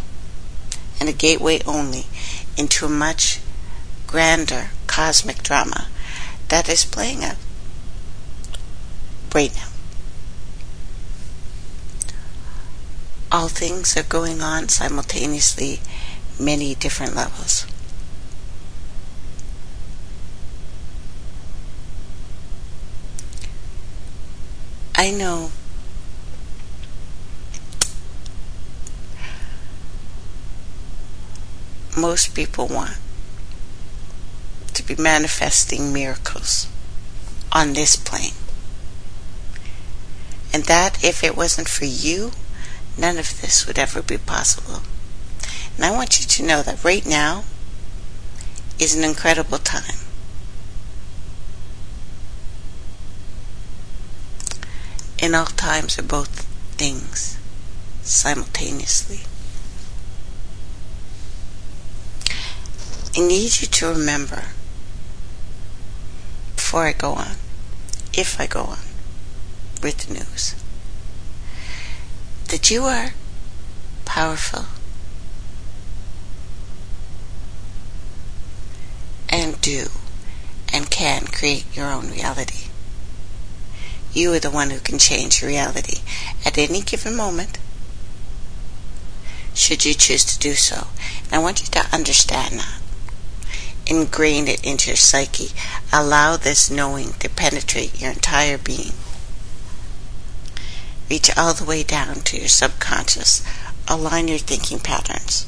and a gateway only, into a much grander cosmic drama that is playing out right now. All things are going on simultaneously, many different levels. I know most people want to be manifesting miracles on this plane. And that if it wasn't for you, none of this would ever be possible. And I want you to know that right now is an incredible time. In all times are both things simultaneously. I need you to remember before I go on, if I go on with the news, that you are powerful and do and can create your own reality. You are the one who can change reality at any given moment, should you choose to do so. And I want you to understand that ingrain it into your psyche. Allow this knowing to penetrate your entire being. Reach all the way down to your subconscious. Align your thinking patterns.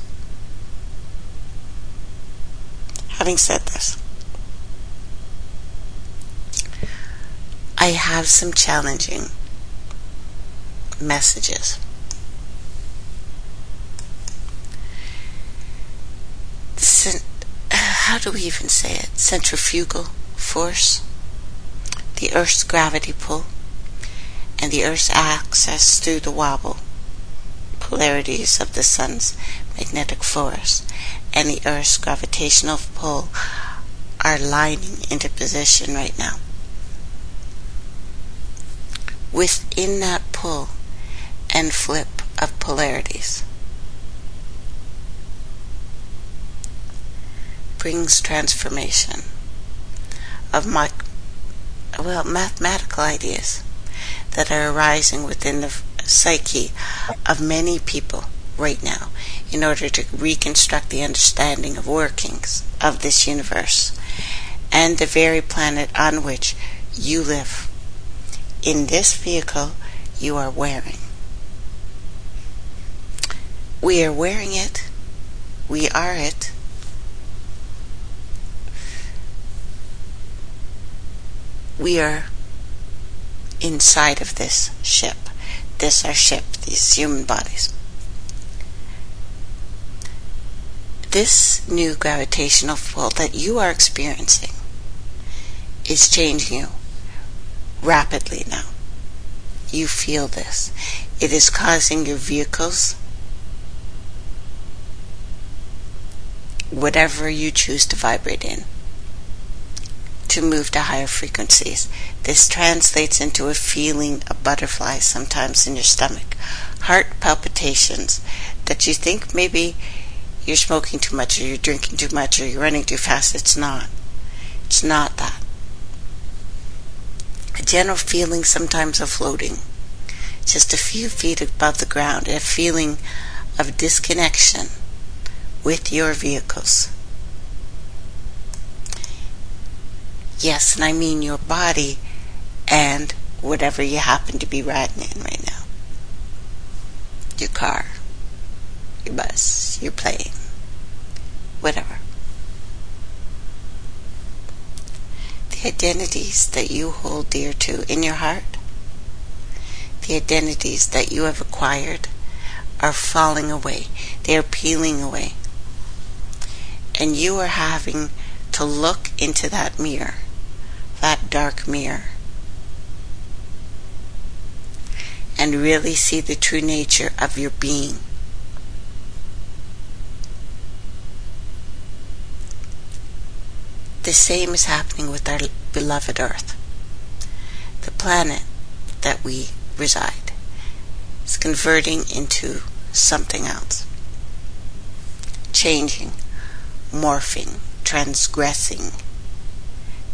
Having said this, I have some challenging messages. how do we even say it? Centrifugal force, the Earth's gravity pull, and the Earth's access through the wobble polarities of the Sun's magnetic force and the Earth's gravitational pull are lining into position right now. Within that pull and flip of polarities, brings transformation of my, well, mathematical ideas that are arising within the psyche of many people right now in order to reconstruct the understanding of workings of this universe and the very planet on which you live. In this vehicle you are wearing. We are wearing it. We are it. we are inside of this ship. This our ship, these human bodies. This new gravitational pull that you are experiencing is changing you rapidly now. You feel this. It is causing your vehicles, whatever you choose to vibrate in, to move to higher frequencies. This translates into a feeling of butterflies sometimes in your stomach, heart palpitations that you think maybe you're smoking too much or you're drinking too much or you're running too fast. It's not. It's not that. A general feeling sometimes of floating, just a few feet above the ground, a feeling of disconnection with your vehicles. Yes, and I mean your body and whatever you happen to be riding in right now. Your car, your bus, your plane, whatever. Identities that you hold dear to in your heart, the identities that you have acquired are falling away. They are peeling away. And you are having to look into that mirror that dark mirror and really see the true nature of your being. The same is happening with our beloved Earth. The planet that we reside is converting into something else. Changing, morphing, transgressing,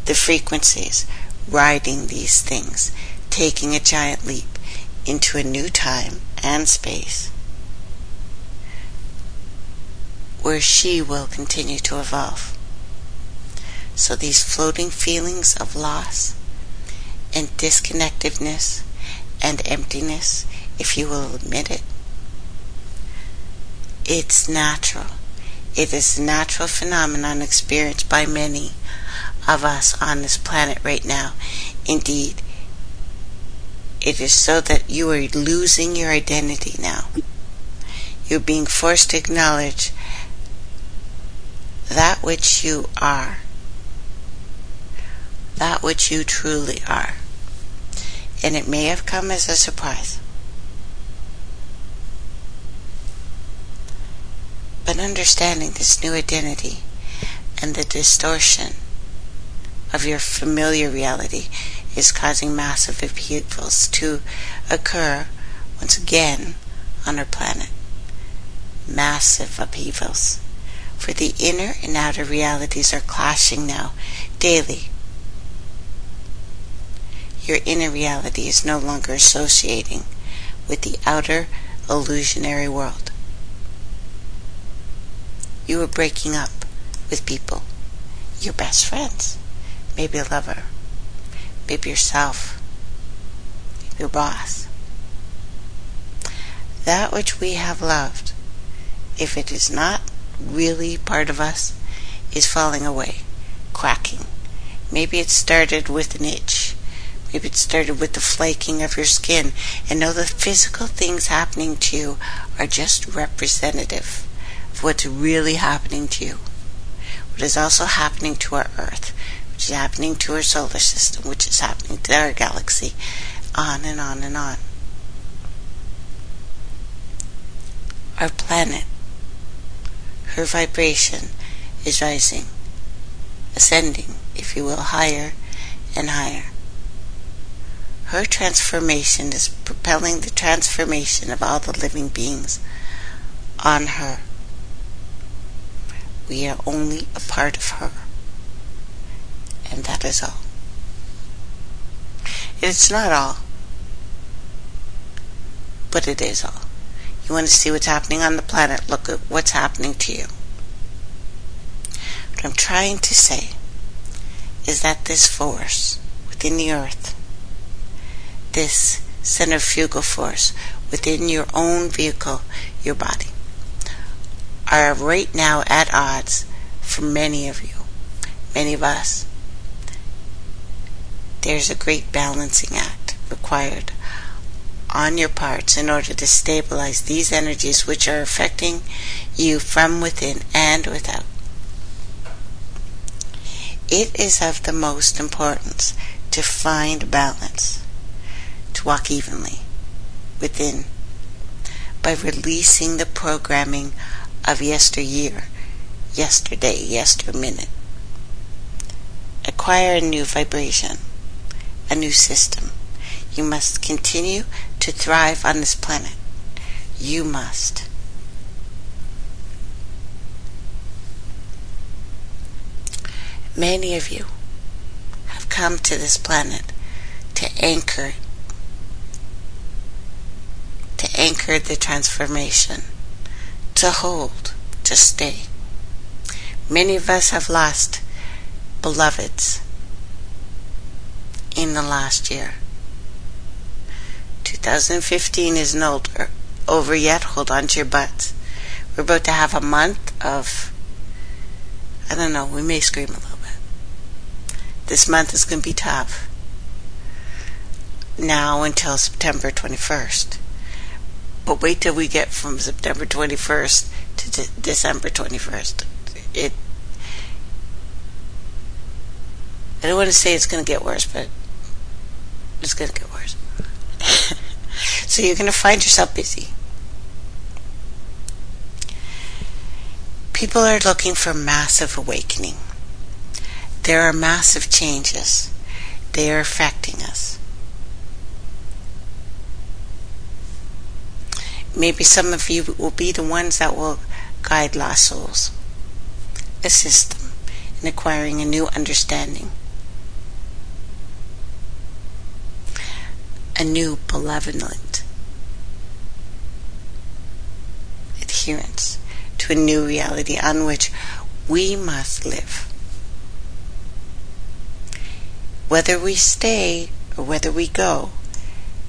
the frequencies, riding these things, taking a giant leap into a new time and space where she will continue to evolve. So these floating feelings of loss and disconnectedness and emptiness if you will admit it. It's natural. It is a natural phenomenon experienced by many of us on this planet right now. Indeed, it is so that you are losing your identity now. You're being forced to acknowledge that which you are, that which you truly are. And it may have come as a surprise. But understanding this new identity and the distortion of your familiar reality is causing massive upheavals to occur once again on our planet. Massive upheavals. For the inner and outer realities are clashing now, daily. Your inner reality is no longer associating with the outer illusionary world. You are breaking up with people, your best friends, maybe a lover, maybe yourself, your boss. That which we have loved, if it is not really part of us, is falling away, cracking. Maybe it started with an itch. Maybe it started with the flaking of your skin. And know the physical things happening to you are just representative of what's really happening to you. What is also happening to our Earth, which is happening to our solar system, which is happening to our galaxy, on and on and on. Our planet, her vibration is rising, ascending, if you will, higher and higher. Her transformation is propelling the transformation of all the living beings on her. We are only a part of her. And that is all. It's not all, but it is all. You want to see what's happening on the planet, look at what's happening to you. What I'm trying to say is that this force within the earth, this centrifugal force within your own vehicle, your body, are right now at odds for many of you, many of us. There's a great balancing act required on your parts in order to stabilize these energies which are affecting you from within and without. It is of the most importance to find balance, walk evenly within by releasing the programming of yesteryear, yesterday, yesterminute. Acquire a new vibration, a new system. You must continue to thrive on this planet. You must. Many of you have come to this planet to anchor to anchor the transformation to hold, to stay. Many of us have lost beloveds in the last year. 2015 isn't older, over yet. Hold on to your butts. We're about to have a month of, I don't know, we may scream a little bit. This month is going to be tough. Now until September 21st. But wait till we get from September 21st to de- December 21st. It. I don't want to say it's going to get worse, but it's going to get worse. [laughs] so you're going to find yourself busy. People are looking for massive awakening. There are massive changes. They are affecting us. Maybe some of you will be the ones that will guide lost souls, assist them in acquiring a new understanding, a new benevolent adherence to a new reality on which we must live. Whether we stay or whether we go,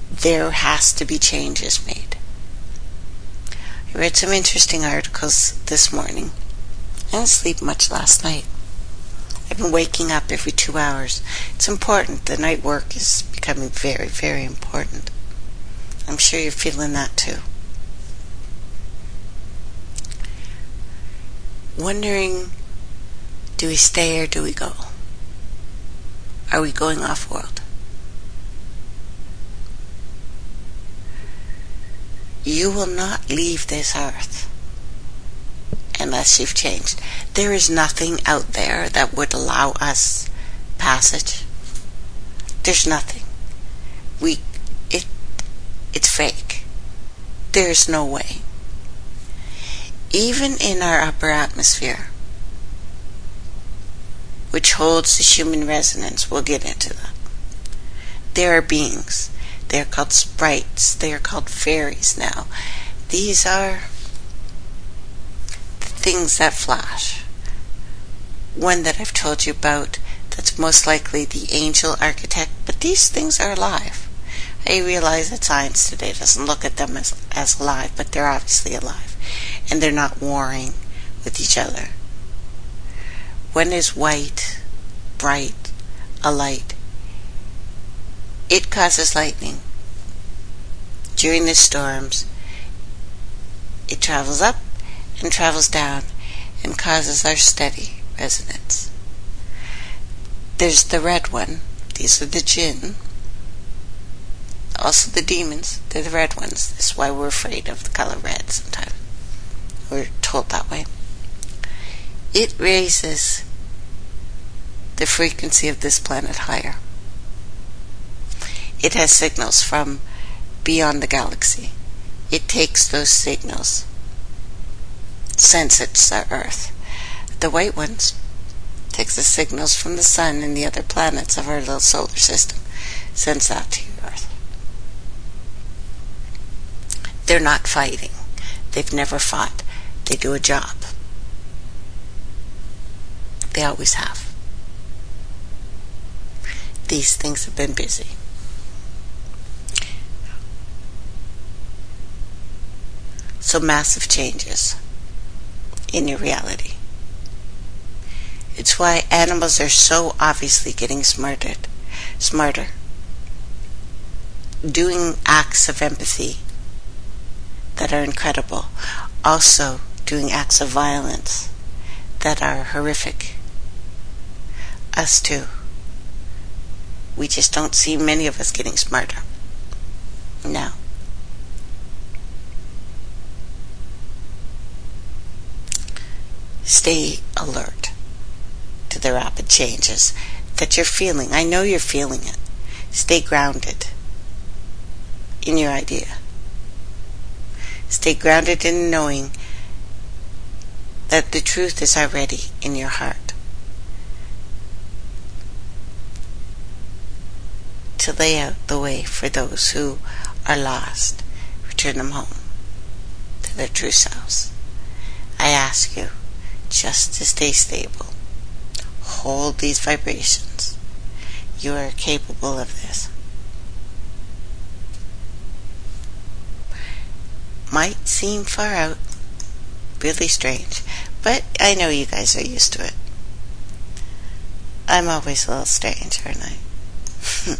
there has to be changes made. I read some interesting articles this morning. I didn't sleep much last night. I've been waking up every two hours. It's important. The night work is becoming very, very important. I'm sure you're feeling that too. Wondering, do we stay or do we go? Are we going off world? You will not leave this earth unless you've changed. There is nothing out there that would allow us passage. There's nothing. We it it's fake. There's no way. Even in our upper atmosphere, which holds the human resonance, we'll get into that. There are beings. They are called sprites. They are called fairies now. These are things that flash. One that I've told you about that's most likely the angel architect, but these things are alive. I realize that science today doesn't look at them as, as alive, but they're obviously alive. And they're not warring with each other. One is white, bright, a light. It causes lightning. During the storms, it travels up and travels down and causes our steady resonance. There's the red one. These are the jinn. Also the demons. They're the red ones. That's why we're afraid of the color red sometimes. We're told that way. It raises the frequency of this planet higher. It has signals from beyond the galaxy. It takes those signals sends it to Earth. The white ones takes the signals from the sun and the other planets of our little solar system, sends that to Earth. They're not fighting. They've never fought. They do a job. They always have. These things have been busy. So massive changes in your reality. It's why animals are so obviously getting smarter, smarter. Doing acts of empathy that are incredible. Also doing acts of violence that are horrific. Us too. We just don't see many of us getting smarter. No. Stay alert to the rapid changes that you're feeling. I know you're feeling it. Stay grounded in your idea. Stay grounded in knowing that the truth is already in your heart. To lay out the way for those who are lost, return them home to their true selves. I ask you just to stay stable. Hold these vibrations. You are capable of this. Might seem far out, really strange, but I know you guys are used to it. I'm always a little strange, aren't I? [laughs]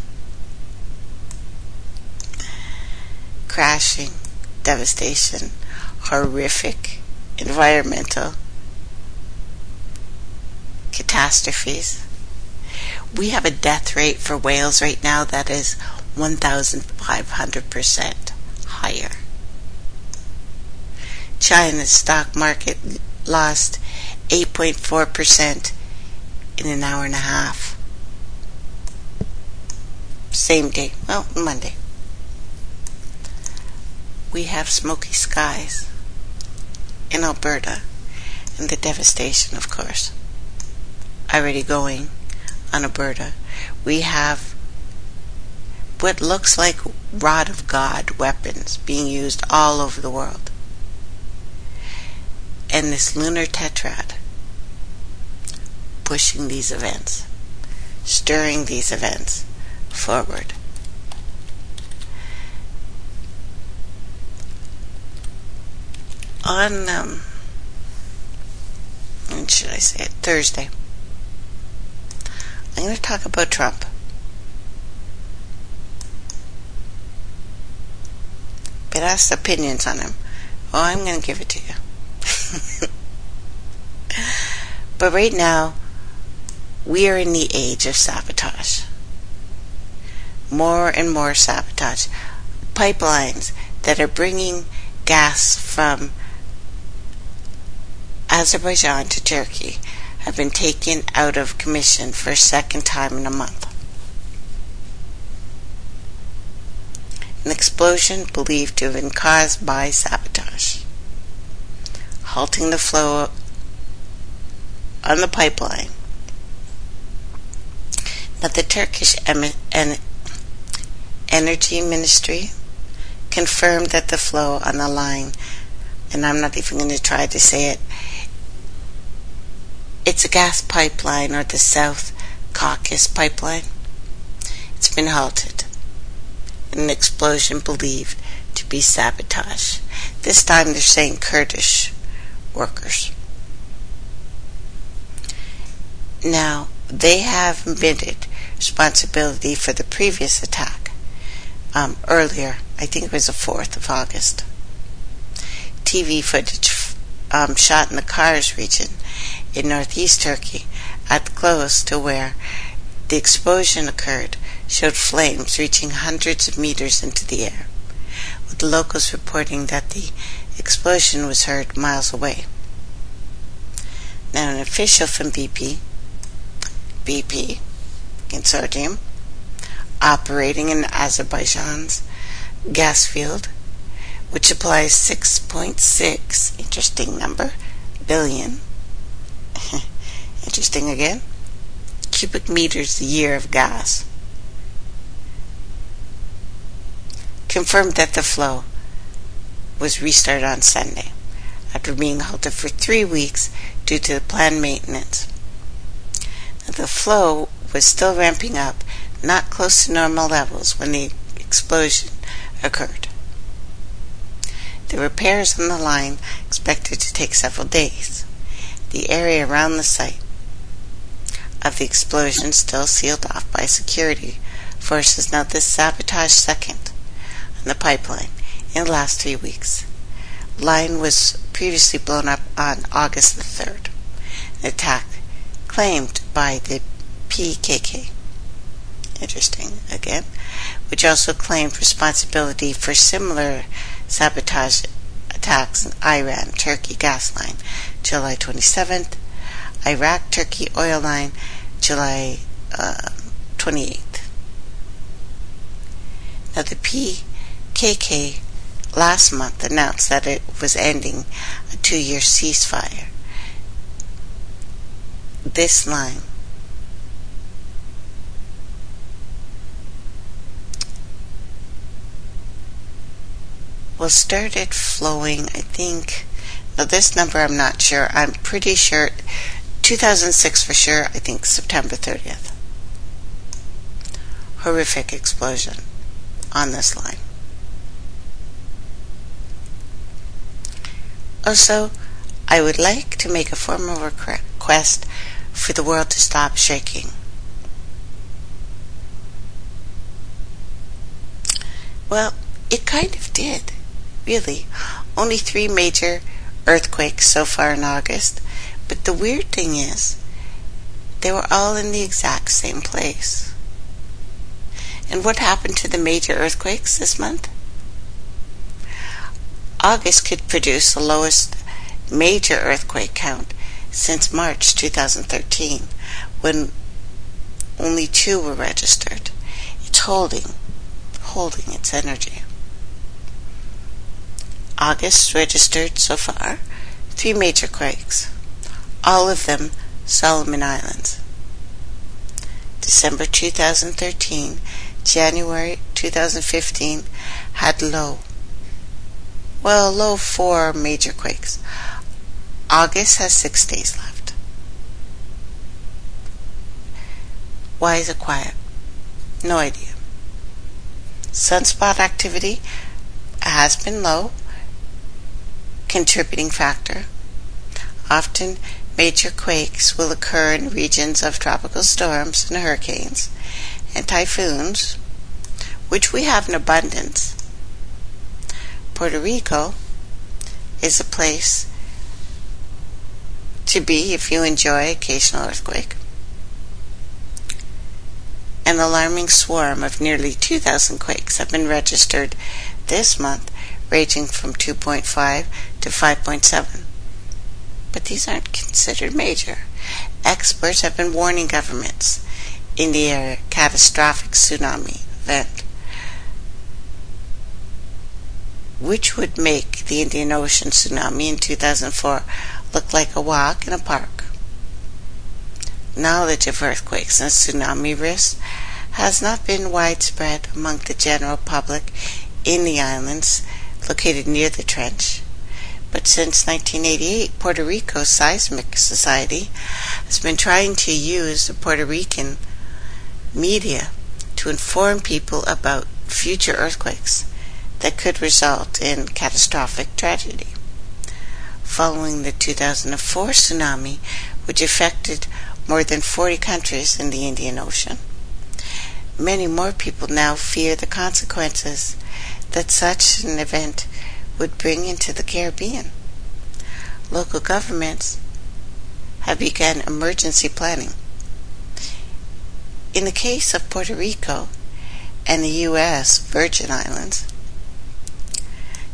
Crashing, devastation, horrific, environmental, catastrophes. We have a death rate for whales right now that is 1,500% higher. China's stock market lost 8.4% in an hour and a half. Same day, well, Monday. We have smoky skies in Alberta and the devastation, of course already going on Alberta. We have what looks like rod of God weapons being used all over the world. And this lunar tetrad pushing these events, stirring these events forward. On, um, when should I say it? Thursday. I'm going to talk about Trump. But ask opinions on him. Oh, I'm going to give it to you. [laughs] but right now, we are in the age of sabotage. More and more sabotage. Pipelines that are bringing gas from Azerbaijan to Turkey have been taken out of commission for a second time in a month. An explosion believed to have been caused by sabotage, halting the flow on the pipeline. Now, the Turkish Energy Ministry confirmed that the flow on the line, and I'm not even going to try to say it, it's a gas pipeline or the South Caucasus pipeline. It's been halted. An explosion believed to be sabotage. This time they're saying Kurdish workers. Now, they have admitted responsibility for the previous attack um, earlier. I think it was the 4th of August. TV footage um, shot in the Kars region in northeast Turkey, at close to where the explosion occurred, showed flames reaching hundreds of meters into the air, with locals reporting that the explosion was heard miles away. Now, an official from BP, BP consortium, operating in Azerbaijan's gas field, which supplies 6.6, interesting number, billion [laughs] Interesting again. Cubic meters a year of gas. Confirmed that the flow was restarted on Sunday after being halted for three weeks due to the planned maintenance. the flow was still ramping up, not close to normal levels when the explosion occurred. The repairs on the line expected to take several days the area around the site of the explosion still sealed off by security forces. Now, this sabotage second on the pipeline in the last three weeks. Line was previously blown up on August the 3rd. An attack claimed by the PKK. Interesting again, which also claimed responsibility for similar sabotage attacks in Iran Turkey gas line July 27th, Iraq Turkey oil line July uh, 28th. Now the PKK last month announced that it was ending a two-year ceasefire. This line well started flowing I think now this number I'm not sure. I'm pretty sure 2006 for sure I think September 30th horrific explosion on this line. Also I would like to make a formal request for the world to stop shaking. Well it kind of did really. Only three major earthquakes so far in August. But the weird thing is, they were all in the exact same place. And what happened to the major earthquakes this month? August could produce the lowest major earthquake count since March 2013, when only two were registered. It's holding, holding its energy. August registered so far three major quakes, all of them Solomon Islands. December 2013, January 2015 had low, well, low four major quakes. August has six days left. Why is it quiet? No idea. Sunspot activity has been low contributing factor. Often, major quakes will occur in regions of tropical storms and hurricanes and typhoons, which we have in abundance. Puerto Rico is a place to be if you enjoy occasional earthquake. An alarming swarm of nearly 2,000 quakes have been registered this month, ranging from 2.5 to 5.7. But these aren't considered major. Experts have been warning governments in the area catastrophic tsunami event, which would make the Indian Ocean tsunami in 2004 look like a walk in a park. Knowledge of earthquakes and tsunami risks has not been widespread among the general public in the islands located near the trench. But since 1988, Puerto Rico Seismic Society has been trying to use the Puerto Rican media to inform people about future earthquakes that could result in catastrophic tragedy. Following the 2004 tsunami, which affected more than 40 countries in the Indian Ocean, many more people now fear the consequences that such an event would bring into the Caribbean. Local governments have begun emergency planning. In the case of Puerto Rico and the U.S. Virgin Islands,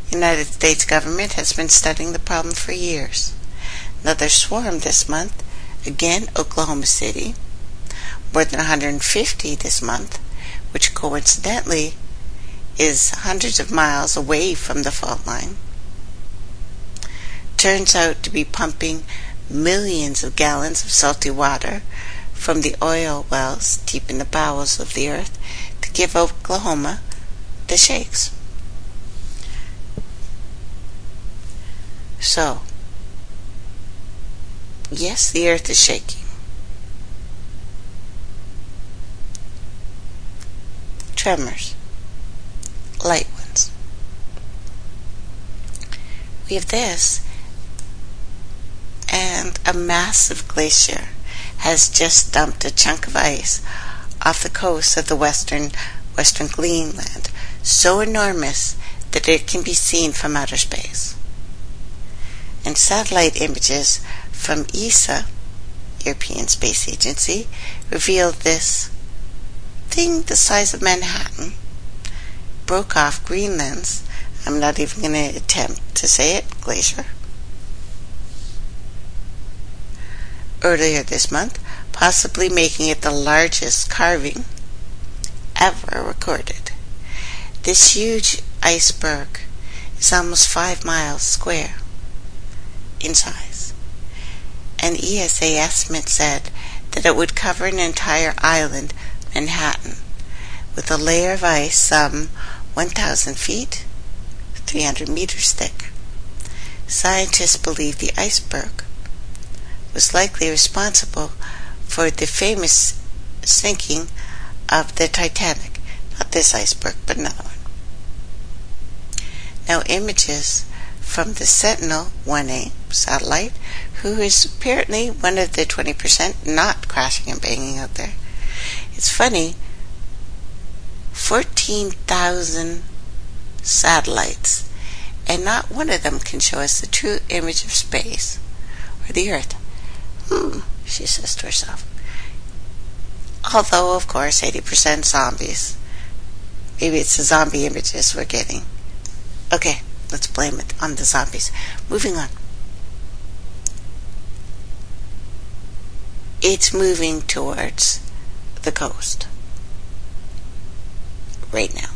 the United States government has been studying the problem for years. Another swarm this month, again Oklahoma City, more than 150 this month, which coincidentally is hundreds of miles away from the fault line, turns out to be pumping millions of gallons of salty water from the oil wells deep in the bowels of the earth to give Oklahoma the shakes. So, yes, the earth is shaking. Tremors light ones. We have this, and a massive glacier has just dumped a chunk of ice off the coast of the western western Greenland, so enormous that it can be seen from outer space. And satellite images from ESA, European Space Agency, revealed this thing the size of Manhattan broke off Greenland's, I'm not even going to attempt to say it, glacier. Earlier this month, possibly making it the largest carving ever recorded. This huge iceberg is almost five miles square in size. An ESA estimate said that it would cover an entire island, Manhattan, with a layer of ice some 1,000 feet, 300 meters thick. Scientists believe the iceberg was likely responsible for the famous sinking of the Titanic. Not this iceberg, but another one. Now, images from the Sentinel 1A satellite, who is apparently one of the 20% not crashing and banging out there. It's funny 14,000 satellites, and not one of them can show us the true image of space or the Earth. Hmm, she says to herself. Although, of course, 80% zombies. Maybe it's the zombie images we're getting. Okay, let's blame it on the zombies. Moving on. It's moving towards the coast right now.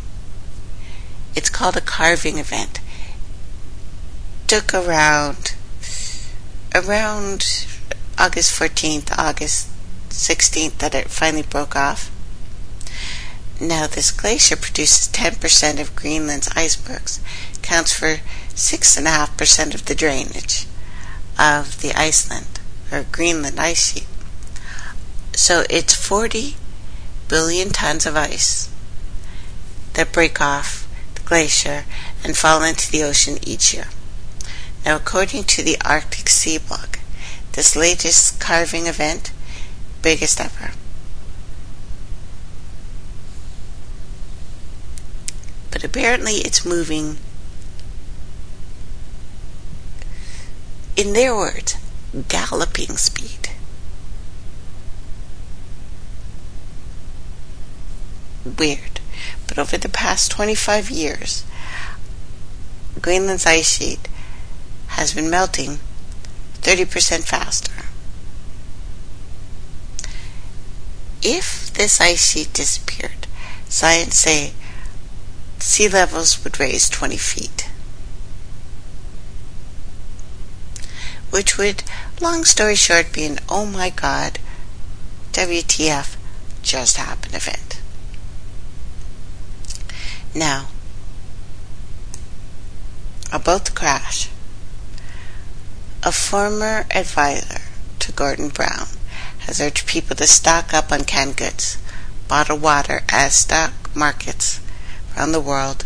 It's called a carving event. Took around around August 14th, August 16th that it finally broke off. Now this glacier produces 10% of Greenland's icebergs, counts for 6.5% of the drainage of the Iceland or Greenland ice sheet. So it's 40 billion tons of ice that break off the glacier and fall into the ocean each year. Now, according to the Arctic Sea blog, this latest carving event, biggest ever. But apparently it's moving, in their words, galloping speed. Weird. But over the past 25 years, Greenland's ice sheet has been melting 30% faster. If this ice sheet disappeared, science say sea levels would raise 20 feet. Which would, long story short, be an oh my god, WTF just happened event. Now, about the crash. A former advisor to Gordon Brown has urged people to stock up on canned goods, bottled water, as stock markets around the world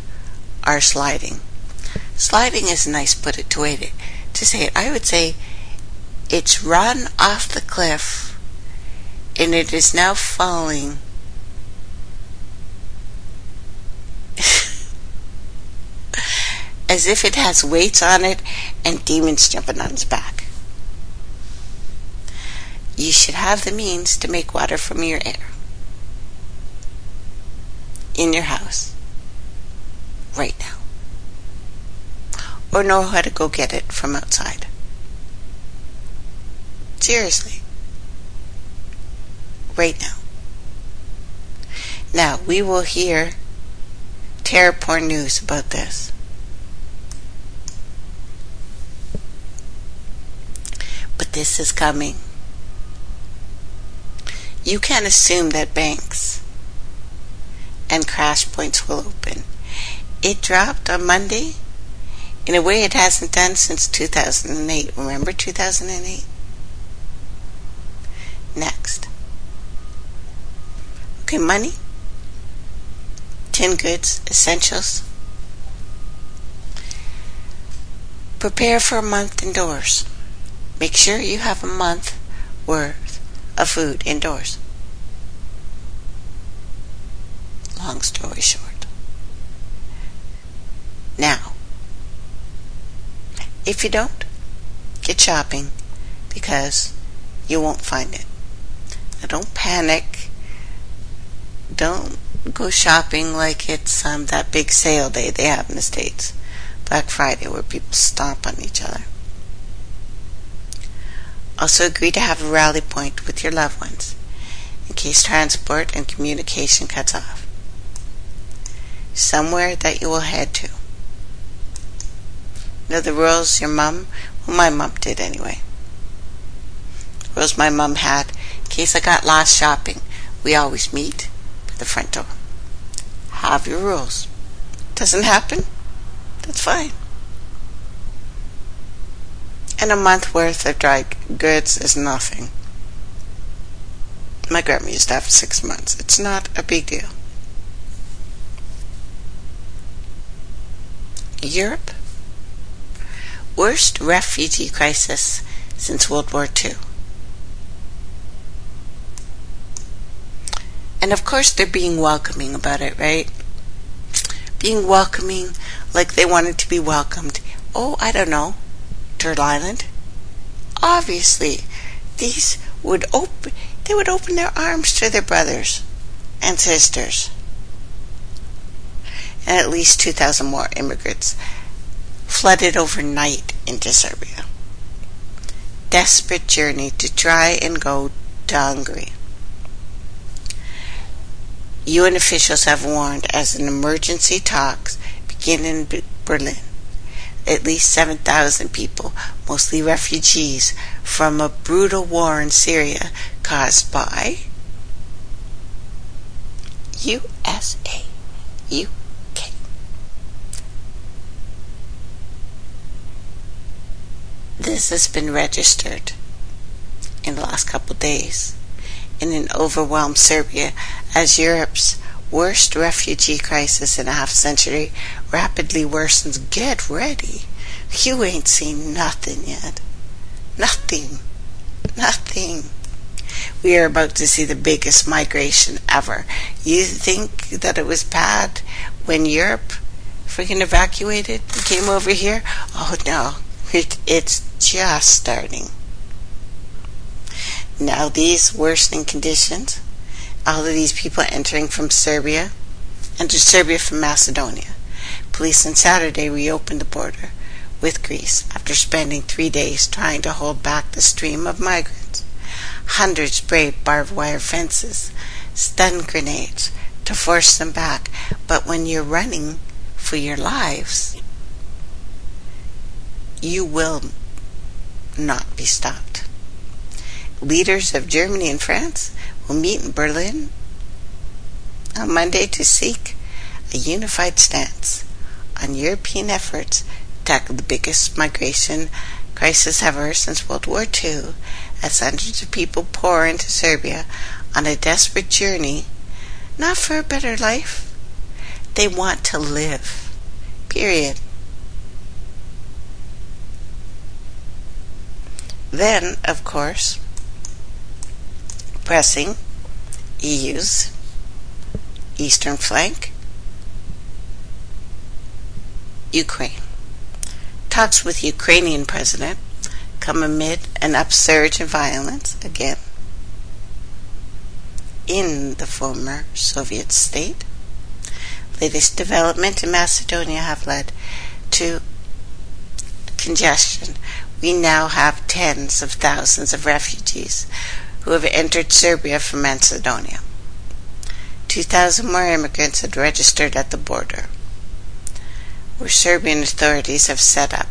are sliding. Sliding is a nice put it to way to, to say it. I would say it's run off the cliff and it is now falling as if it has weights on it and demons jumping on its back. You should have the means to make water from your air in your house right now, or know how to go get it from outside. Seriously. Right now. Now, we will hear terror porn news about this. This is coming. You can't assume that banks and crash points will open. It dropped on Monday in a way it hasn't done since 2008. Remember 2008? Next. Okay, money, tin goods, essentials. Prepare for a month indoors. Make sure you have a month worth of food indoors. Long story short. Now, if you don't, get shopping because you won't find it. Now don't panic. Don't go shopping like it's um, that big sale day they have in the States. Black Friday where people stomp on each other. Also agree to have a rally point with your loved ones in case transport and communication cuts off. Somewhere that you will head to. Know the rules your mom, well my mom did anyway. rules my mom had in case I got lost shopping. We always meet at the front door. Have your rules. Doesn't happen? That's fine and a month worth of dry goods is nothing. My grandma used to have six months. It's not a big deal. Europe? Worst refugee crisis since World War II. And of course, they're being welcoming about it, right? Being welcoming like they wanted to be welcomed. Oh, I don't know. Turtle Island. Obviously, these would open they would open their arms to their brothers and sisters. And at least 2,000 more immigrants flooded overnight into Serbia. Desperate journey to try and go to Hungary. UN officials have warned as an emergency talks begin in Berlin at least 7,000 people, mostly refugees, from a brutal war in Syria caused by USA, UK. This has been registered in the last couple days in an overwhelmed Serbia as Europe's worst refugee crisis in a half century rapidly worsens. Get ready You ain't seen nothing yet. Nothing. Nothing. We are about to see the biggest migration ever. You think that it was bad when Europe freaking evacuated and came over here? Oh no. It, it's just starting. Now these worsening conditions, all of these people entering from Serbia, entered Serbia from Macedonia. Police on Saturday reopened the border with Greece after spending three days trying to hold back the stream of migrants. Hundreds braved barbed wire fences, stun grenades to force them back. But when you're running for your lives, you will not be stopped. Leaders of Germany and France will meet in Berlin on Monday to seek a unified stance on European efforts to tackle the biggest migration crisis ever since World War II as hundreds of people pour into Serbia on a desperate journey, not for a better life. They want to live. Period. Then, of course, pressing EU's eastern flank, Ukraine. Talks with Ukrainian president come amid an upsurge in violence again in the former Soviet state. Latest development in Macedonia have led to congestion. We now have tens of thousands of refugees who have entered Serbia from Macedonia. 2,000 more immigrants had registered at the border, where Serbian authorities have set up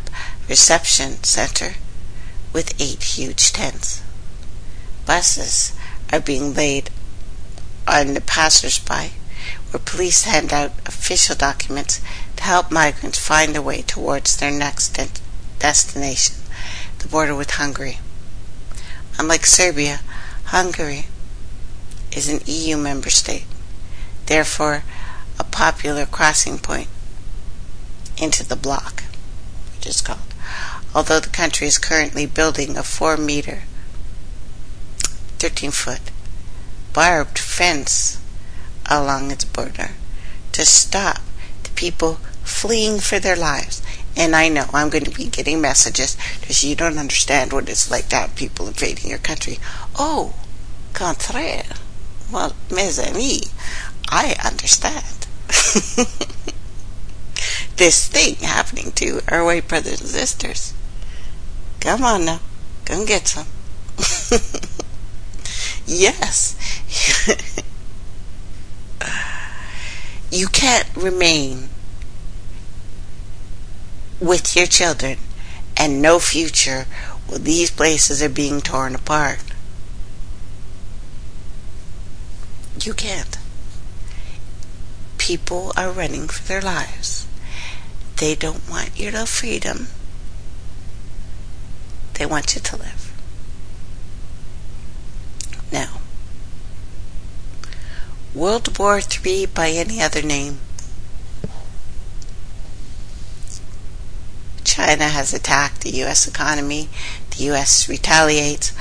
reception center with eight huge tents. Buses are being laid on the passersby, where police hand out official documents to help migrants find their way towards their next de- destination, the border with Hungary. Unlike Serbia, Hungary is an EU member state, therefore a popular crossing point into the bloc, which is called although the country is currently building a 4 meter, 13 foot, barbed fence along its border to stop the people fleeing for their lives. And I know I'm going to be getting messages because you don't understand what it's like to have people invading your country. Oh, contraire. Well, mes amis, I understand. [laughs] this thing happening to our white brothers and sisters. Come on now. Come get some. [laughs] yes. [laughs] you can't remain with your children and no future while these places are being torn apart. You can't. People are running for their lives. They don't want your little freedom. They want you to live. Now, World War III by any other name. China has attacked the U.S. economy. The U.S. retaliates.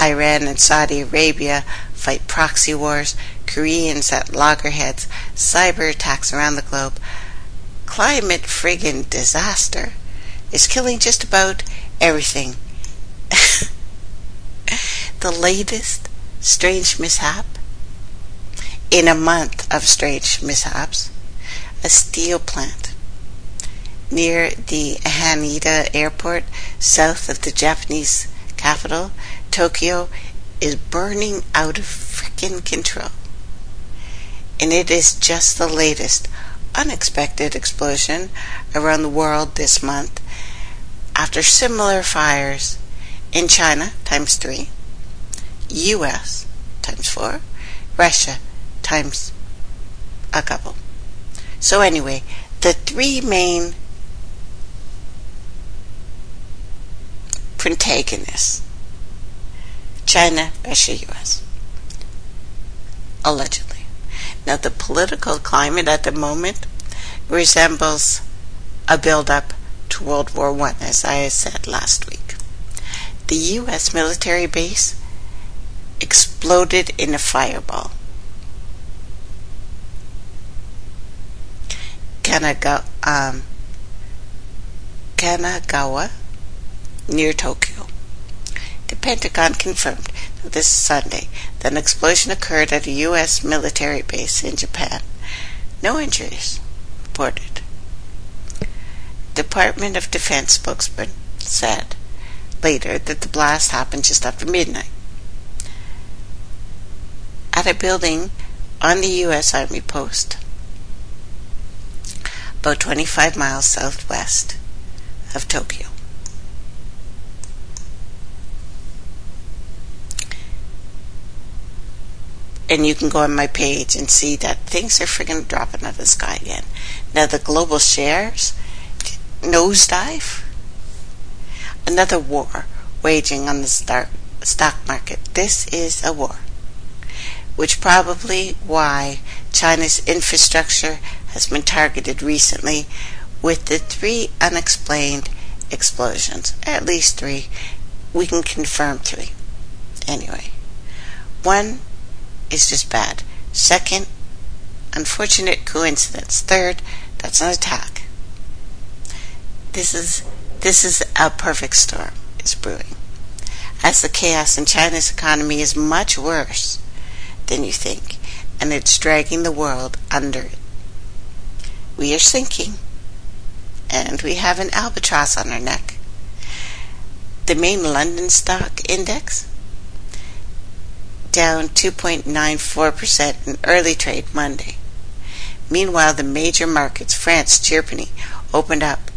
Iran and Saudi Arabia fight proxy wars. Koreans at loggerheads. Cyber attacks around the globe. Climate friggin' disaster is killing just about everything. [laughs] The latest strange mishap? In a month of strange mishaps a steel plant near the Haneda airport south of the Japanese capital Tokyo is burning out of freaking control. And it is just the latest unexpected explosion around the world this month after similar fires in China times 3 US times 4, Russia times a couple. So anyway, the three main protagonists China, Russia, US. Allegedly. Now, the political climate at the moment resembles a build up to World War I, as I said last week. The U.S. military base exploded in a fireball. Kanagawa, um, Kanagawa near Tokyo. The Pentagon confirmed this Sunday that an explosion occurred at a U.S. military base in Japan. No injuries reported. Department of Defense spokesman said later that the blast happened just after midnight. At a building on the U.S. Army post, about 25 miles southwest of Tokyo. And you can go on my page and see that things are friggin' dropping out of the sky again. Now the global shares nosedive. Another war waging on the stock market. This is a war, which probably why China's infrastructure has been targeted recently with the three unexplained explosions. At least three. We can confirm three. Anyway, one is just bad. Second, unfortunate coincidence. Third, that's an attack. This is this is a perfect storm is brewing. As the chaos in China's economy is much worse than you think, and it's dragging the world under it. We are sinking, and we have an albatross on our neck. The main London stock index down 2.94% in early trade Monday. Meanwhile, the major markets, France, Germany, opened up.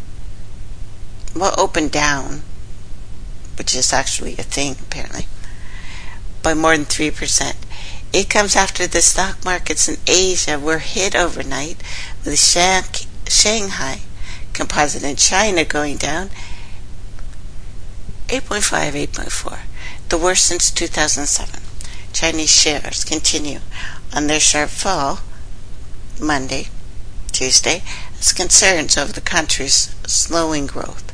Well, opened down, which is actually a thing apparently, by more than 3%. It comes after the stock markets in Asia were hit overnight with Shanghai composite in China going down 8.5, 8.4, the worst since 2007. Chinese shares continue on their sharp fall Monday, Tuesday, as concerns over the country's slowing growth.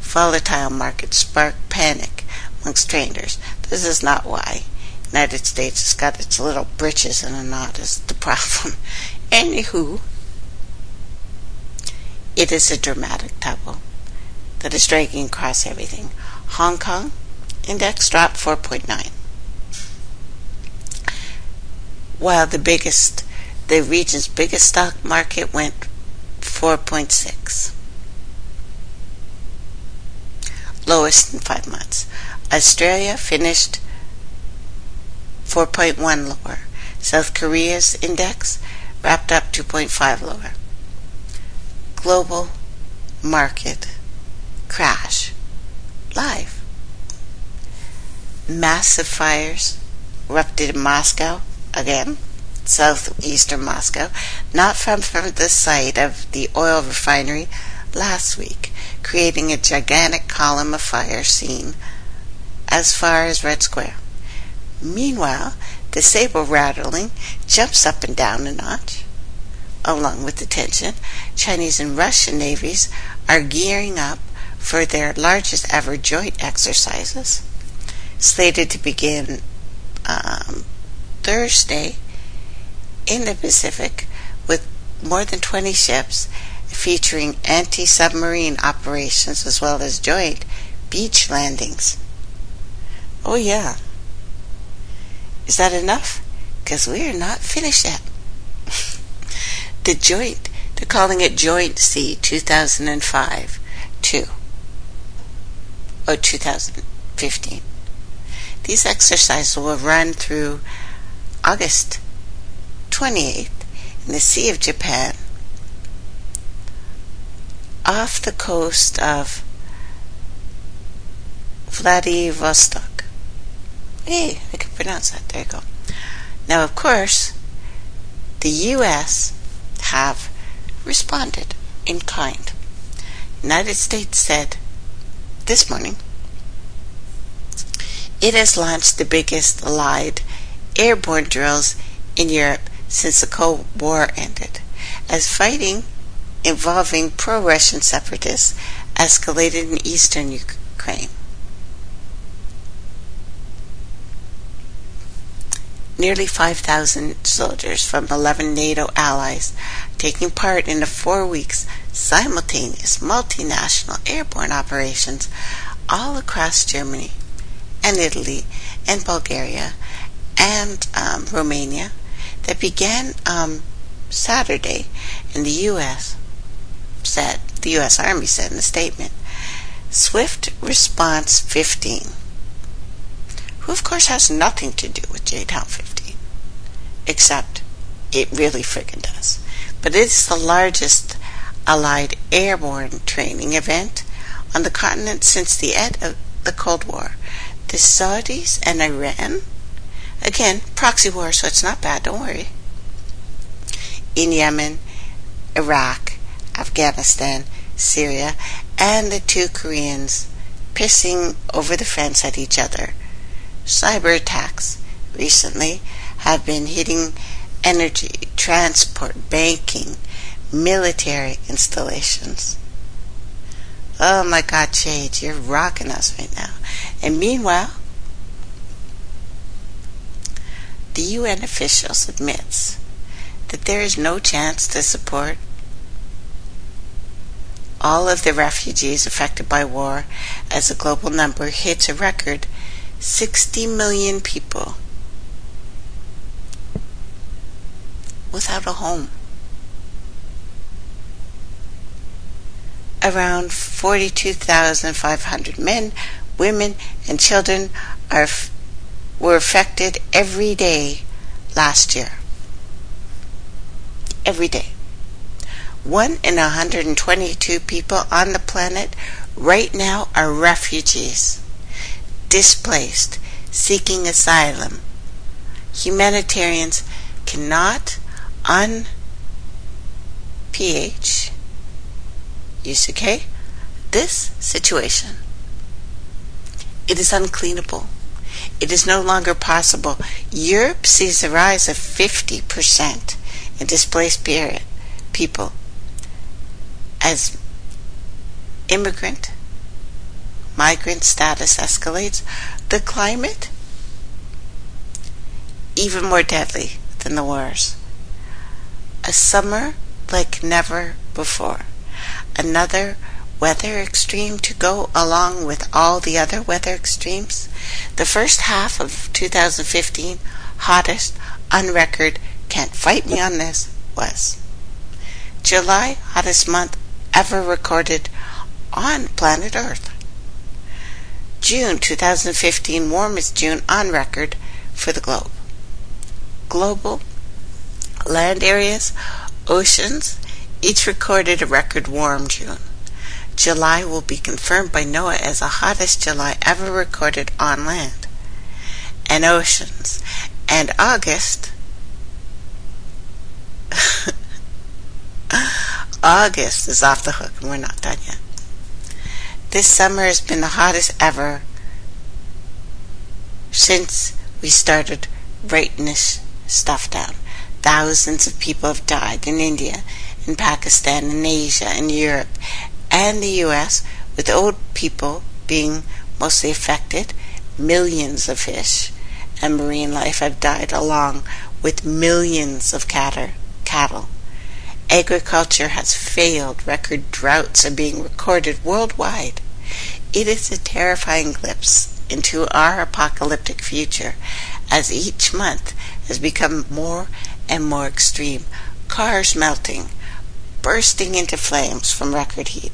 Volatile markets spark panic amongst traders. This is not why. United States has got its little britches in a knot is the problem. [laughs] Anywho, it is a dramatic tumble that is dragging across everything. Hong Kong index dropped 4.9 while the biggest, the region's biggest stock market went 4.6. Lowest in five months. Australia finished 4.1 lower. South Korea's index wrapped up 2.5 lower. Global market crash. Live. Massive fires erupted in Moscow again, southeastern Moscow, not far from the site of the oil refinery last week, creating a gigantic column of fire seen as far as Red Square. Meanwhile, the saber rattling jumps up and down a notch. Along with the tension, Chinese and Russian navies are gearing up for their largest ever joint exercises, slated to begin um, Thursday in the Pacific with more than 20 ships featuring anti submarine operations as well as joint beach landings. Oh, yeah. Is that enough? Because we are not finished yet. [laughs] the joint, they're calling it Joint Sea 2005 2. Or 2015. These exercises will run through August 28th in the Sea of Japan off the coast of Vladivostok. Hey, I can pronounce that. There you go. Now, of course, the U.S. have responded in kind. United States said this morning it has launched the biggest Allied airborne drills in Europe since the Cold War ended, as fighting involving pro Russian separatists escalated in eastern Ukraine. Nearly 5,000 soldiers from 11 NATO allies taking part in the four weeks simultaneous multinational airborne operations all across Germany and Italy and Bulgaria and um, Romania that began um, Saturday in the U.S. said the U.S. Army said in a statement, Swift Response 15, who of course has nothing to do with Jade Helm 15, except it really friggin' does. But it is the largest Allied airborne training event on the continent since the end of the Cold War. The Saudis and Iran, again, proxy war, so it's not bad, don't worry. In Yemen, Iraq, Afghanistan, Syria, and the two Koreans pissing over the fence at each other. Cyber attacks recently have been hitting energy, transport, banking, military installations. Oh my God, Shade, you're rocking us right now. And meanwhile, the UN officials admits that there is no chance to support all of the refugees affected by war as the global number hits a record 60 million people without a home. Around 42,500 men, women, and children are, were affected every day last year. Every day. One in 122 people on the planet right now are refugees, displaced, seeking asylum. Humanitarians cannot un ph UCK this situation. It is uncleanable. It is no longer possible. Europe sees a rise of 50% in displaced period, people as immigrant, migrant status escalates, the climate even more deadly than the wars. A summer like never before. Another weather extreme to go along with all the other weather extremes. The first half of 2015, hottest on record, can't fight me on this, was July, hottest month ever recorded on planet Earth. June 2015, warmest June on record for the globe. Global land areas, oceans, each recorded a record warm June. July will be confirmed by NOAA as the hottest July ever recorded on land and oceans. And August [laughs] August is off the hook and we're not done yet. This summer has been the hottest ever since we started writing this stuff down. Thousands of people have died in India, in Pakistan, in Asia, in Europe, and the US, with old people being mostly affected. Millions of fish and marine life have died along with millions of cattle. Agriculture has failed. Record droughts are being recorded worldwide. It is a terrifying glimpse into our apocalyptic future as each month has become more and more extreme. Cars melting, bursting into flames from record heat,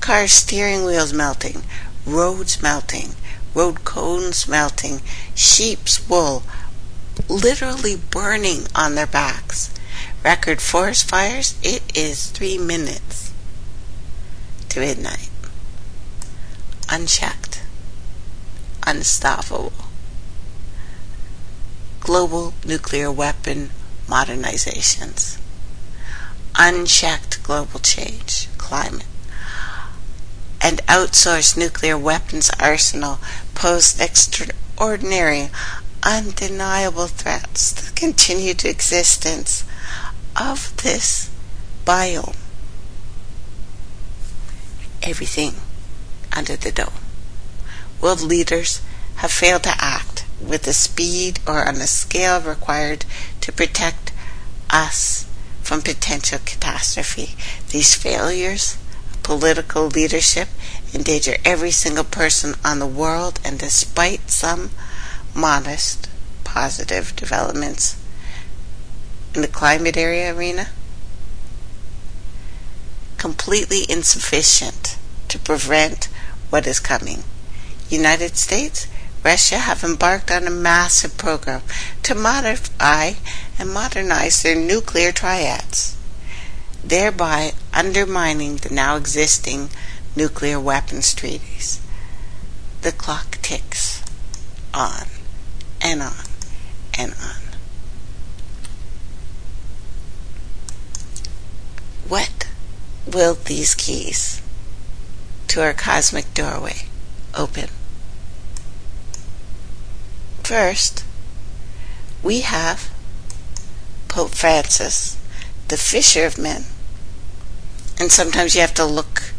car steering wheels melting, roads melting, road cones melting, sheep's wool literally burning on their backs record forest fires, it is three minutes to midnight. Unchecked. Unstoppable. Global nuclear weapon modernizations. Unchecked global change, climate. And outsourced nuclear weapons arsenal pose extraordinary, undeniable threats to the continued existence of this biome. everything under the dome. World leaders have failed to act with the speed or on the scale required to protect us from potential catastrophe. These failures of political leadership endanger every single person on the world, and despite some modest positive developments in the climate area arena, completely insufficient to prevent what is coming. United States, Russia have embarked on a massive program to modify and modernize their nuclear triads, thereby undermining the now existing nuclear weapons treaties. The clock ticks on and on and on. What will these keys to our cosmic doorway open? First, we have Pope Francis, the fisher of men. And sometimes you have to look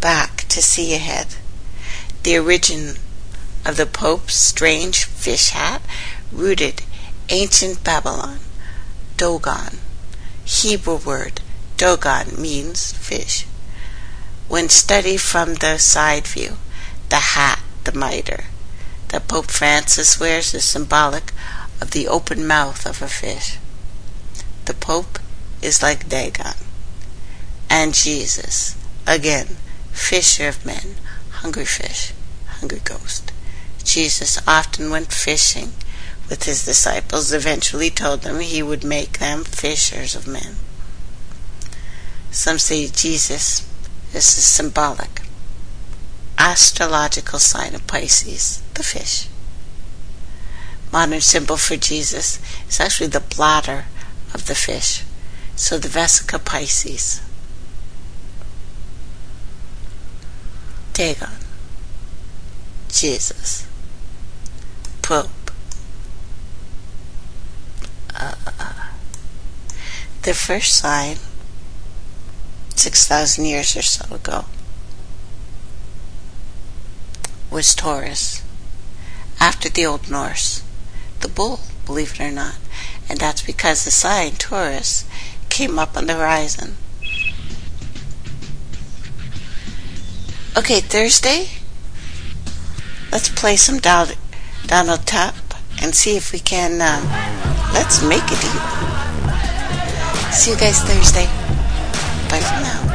back to see ahead. The origin of the Pope's strange fish hat rooted ancient Babylon, Dagon, Hebrew word Dagon means fish. When studied from the side view, the hat, the mitre, that Pope Francis wears is symbolic of the open mouth of a fish. The Pope is like Dagon. And Jesus, again, fisher of men, hungry fish, hungry ghost. Jesus often went fishing with his disciples, eventually told them he would make them fishers of men. Some say Jesus is a symbolic, astrological sign of Pisces, the fish. Modern symbol for Jesus is actually the bladder of the fish, so the Vesica Piscis. Dagon, Jesus, Pope. Uh, the first sign, 6,000 years or so ago, was Taurus. After the Old Norse, the bull, believe it or not, and that's because the sign Taurus came up on the horizon Okay, Thursday, let's play some Donald, Donald Trump and see if we can, uh, let's make it even. See you guys Thursday. Bye for now.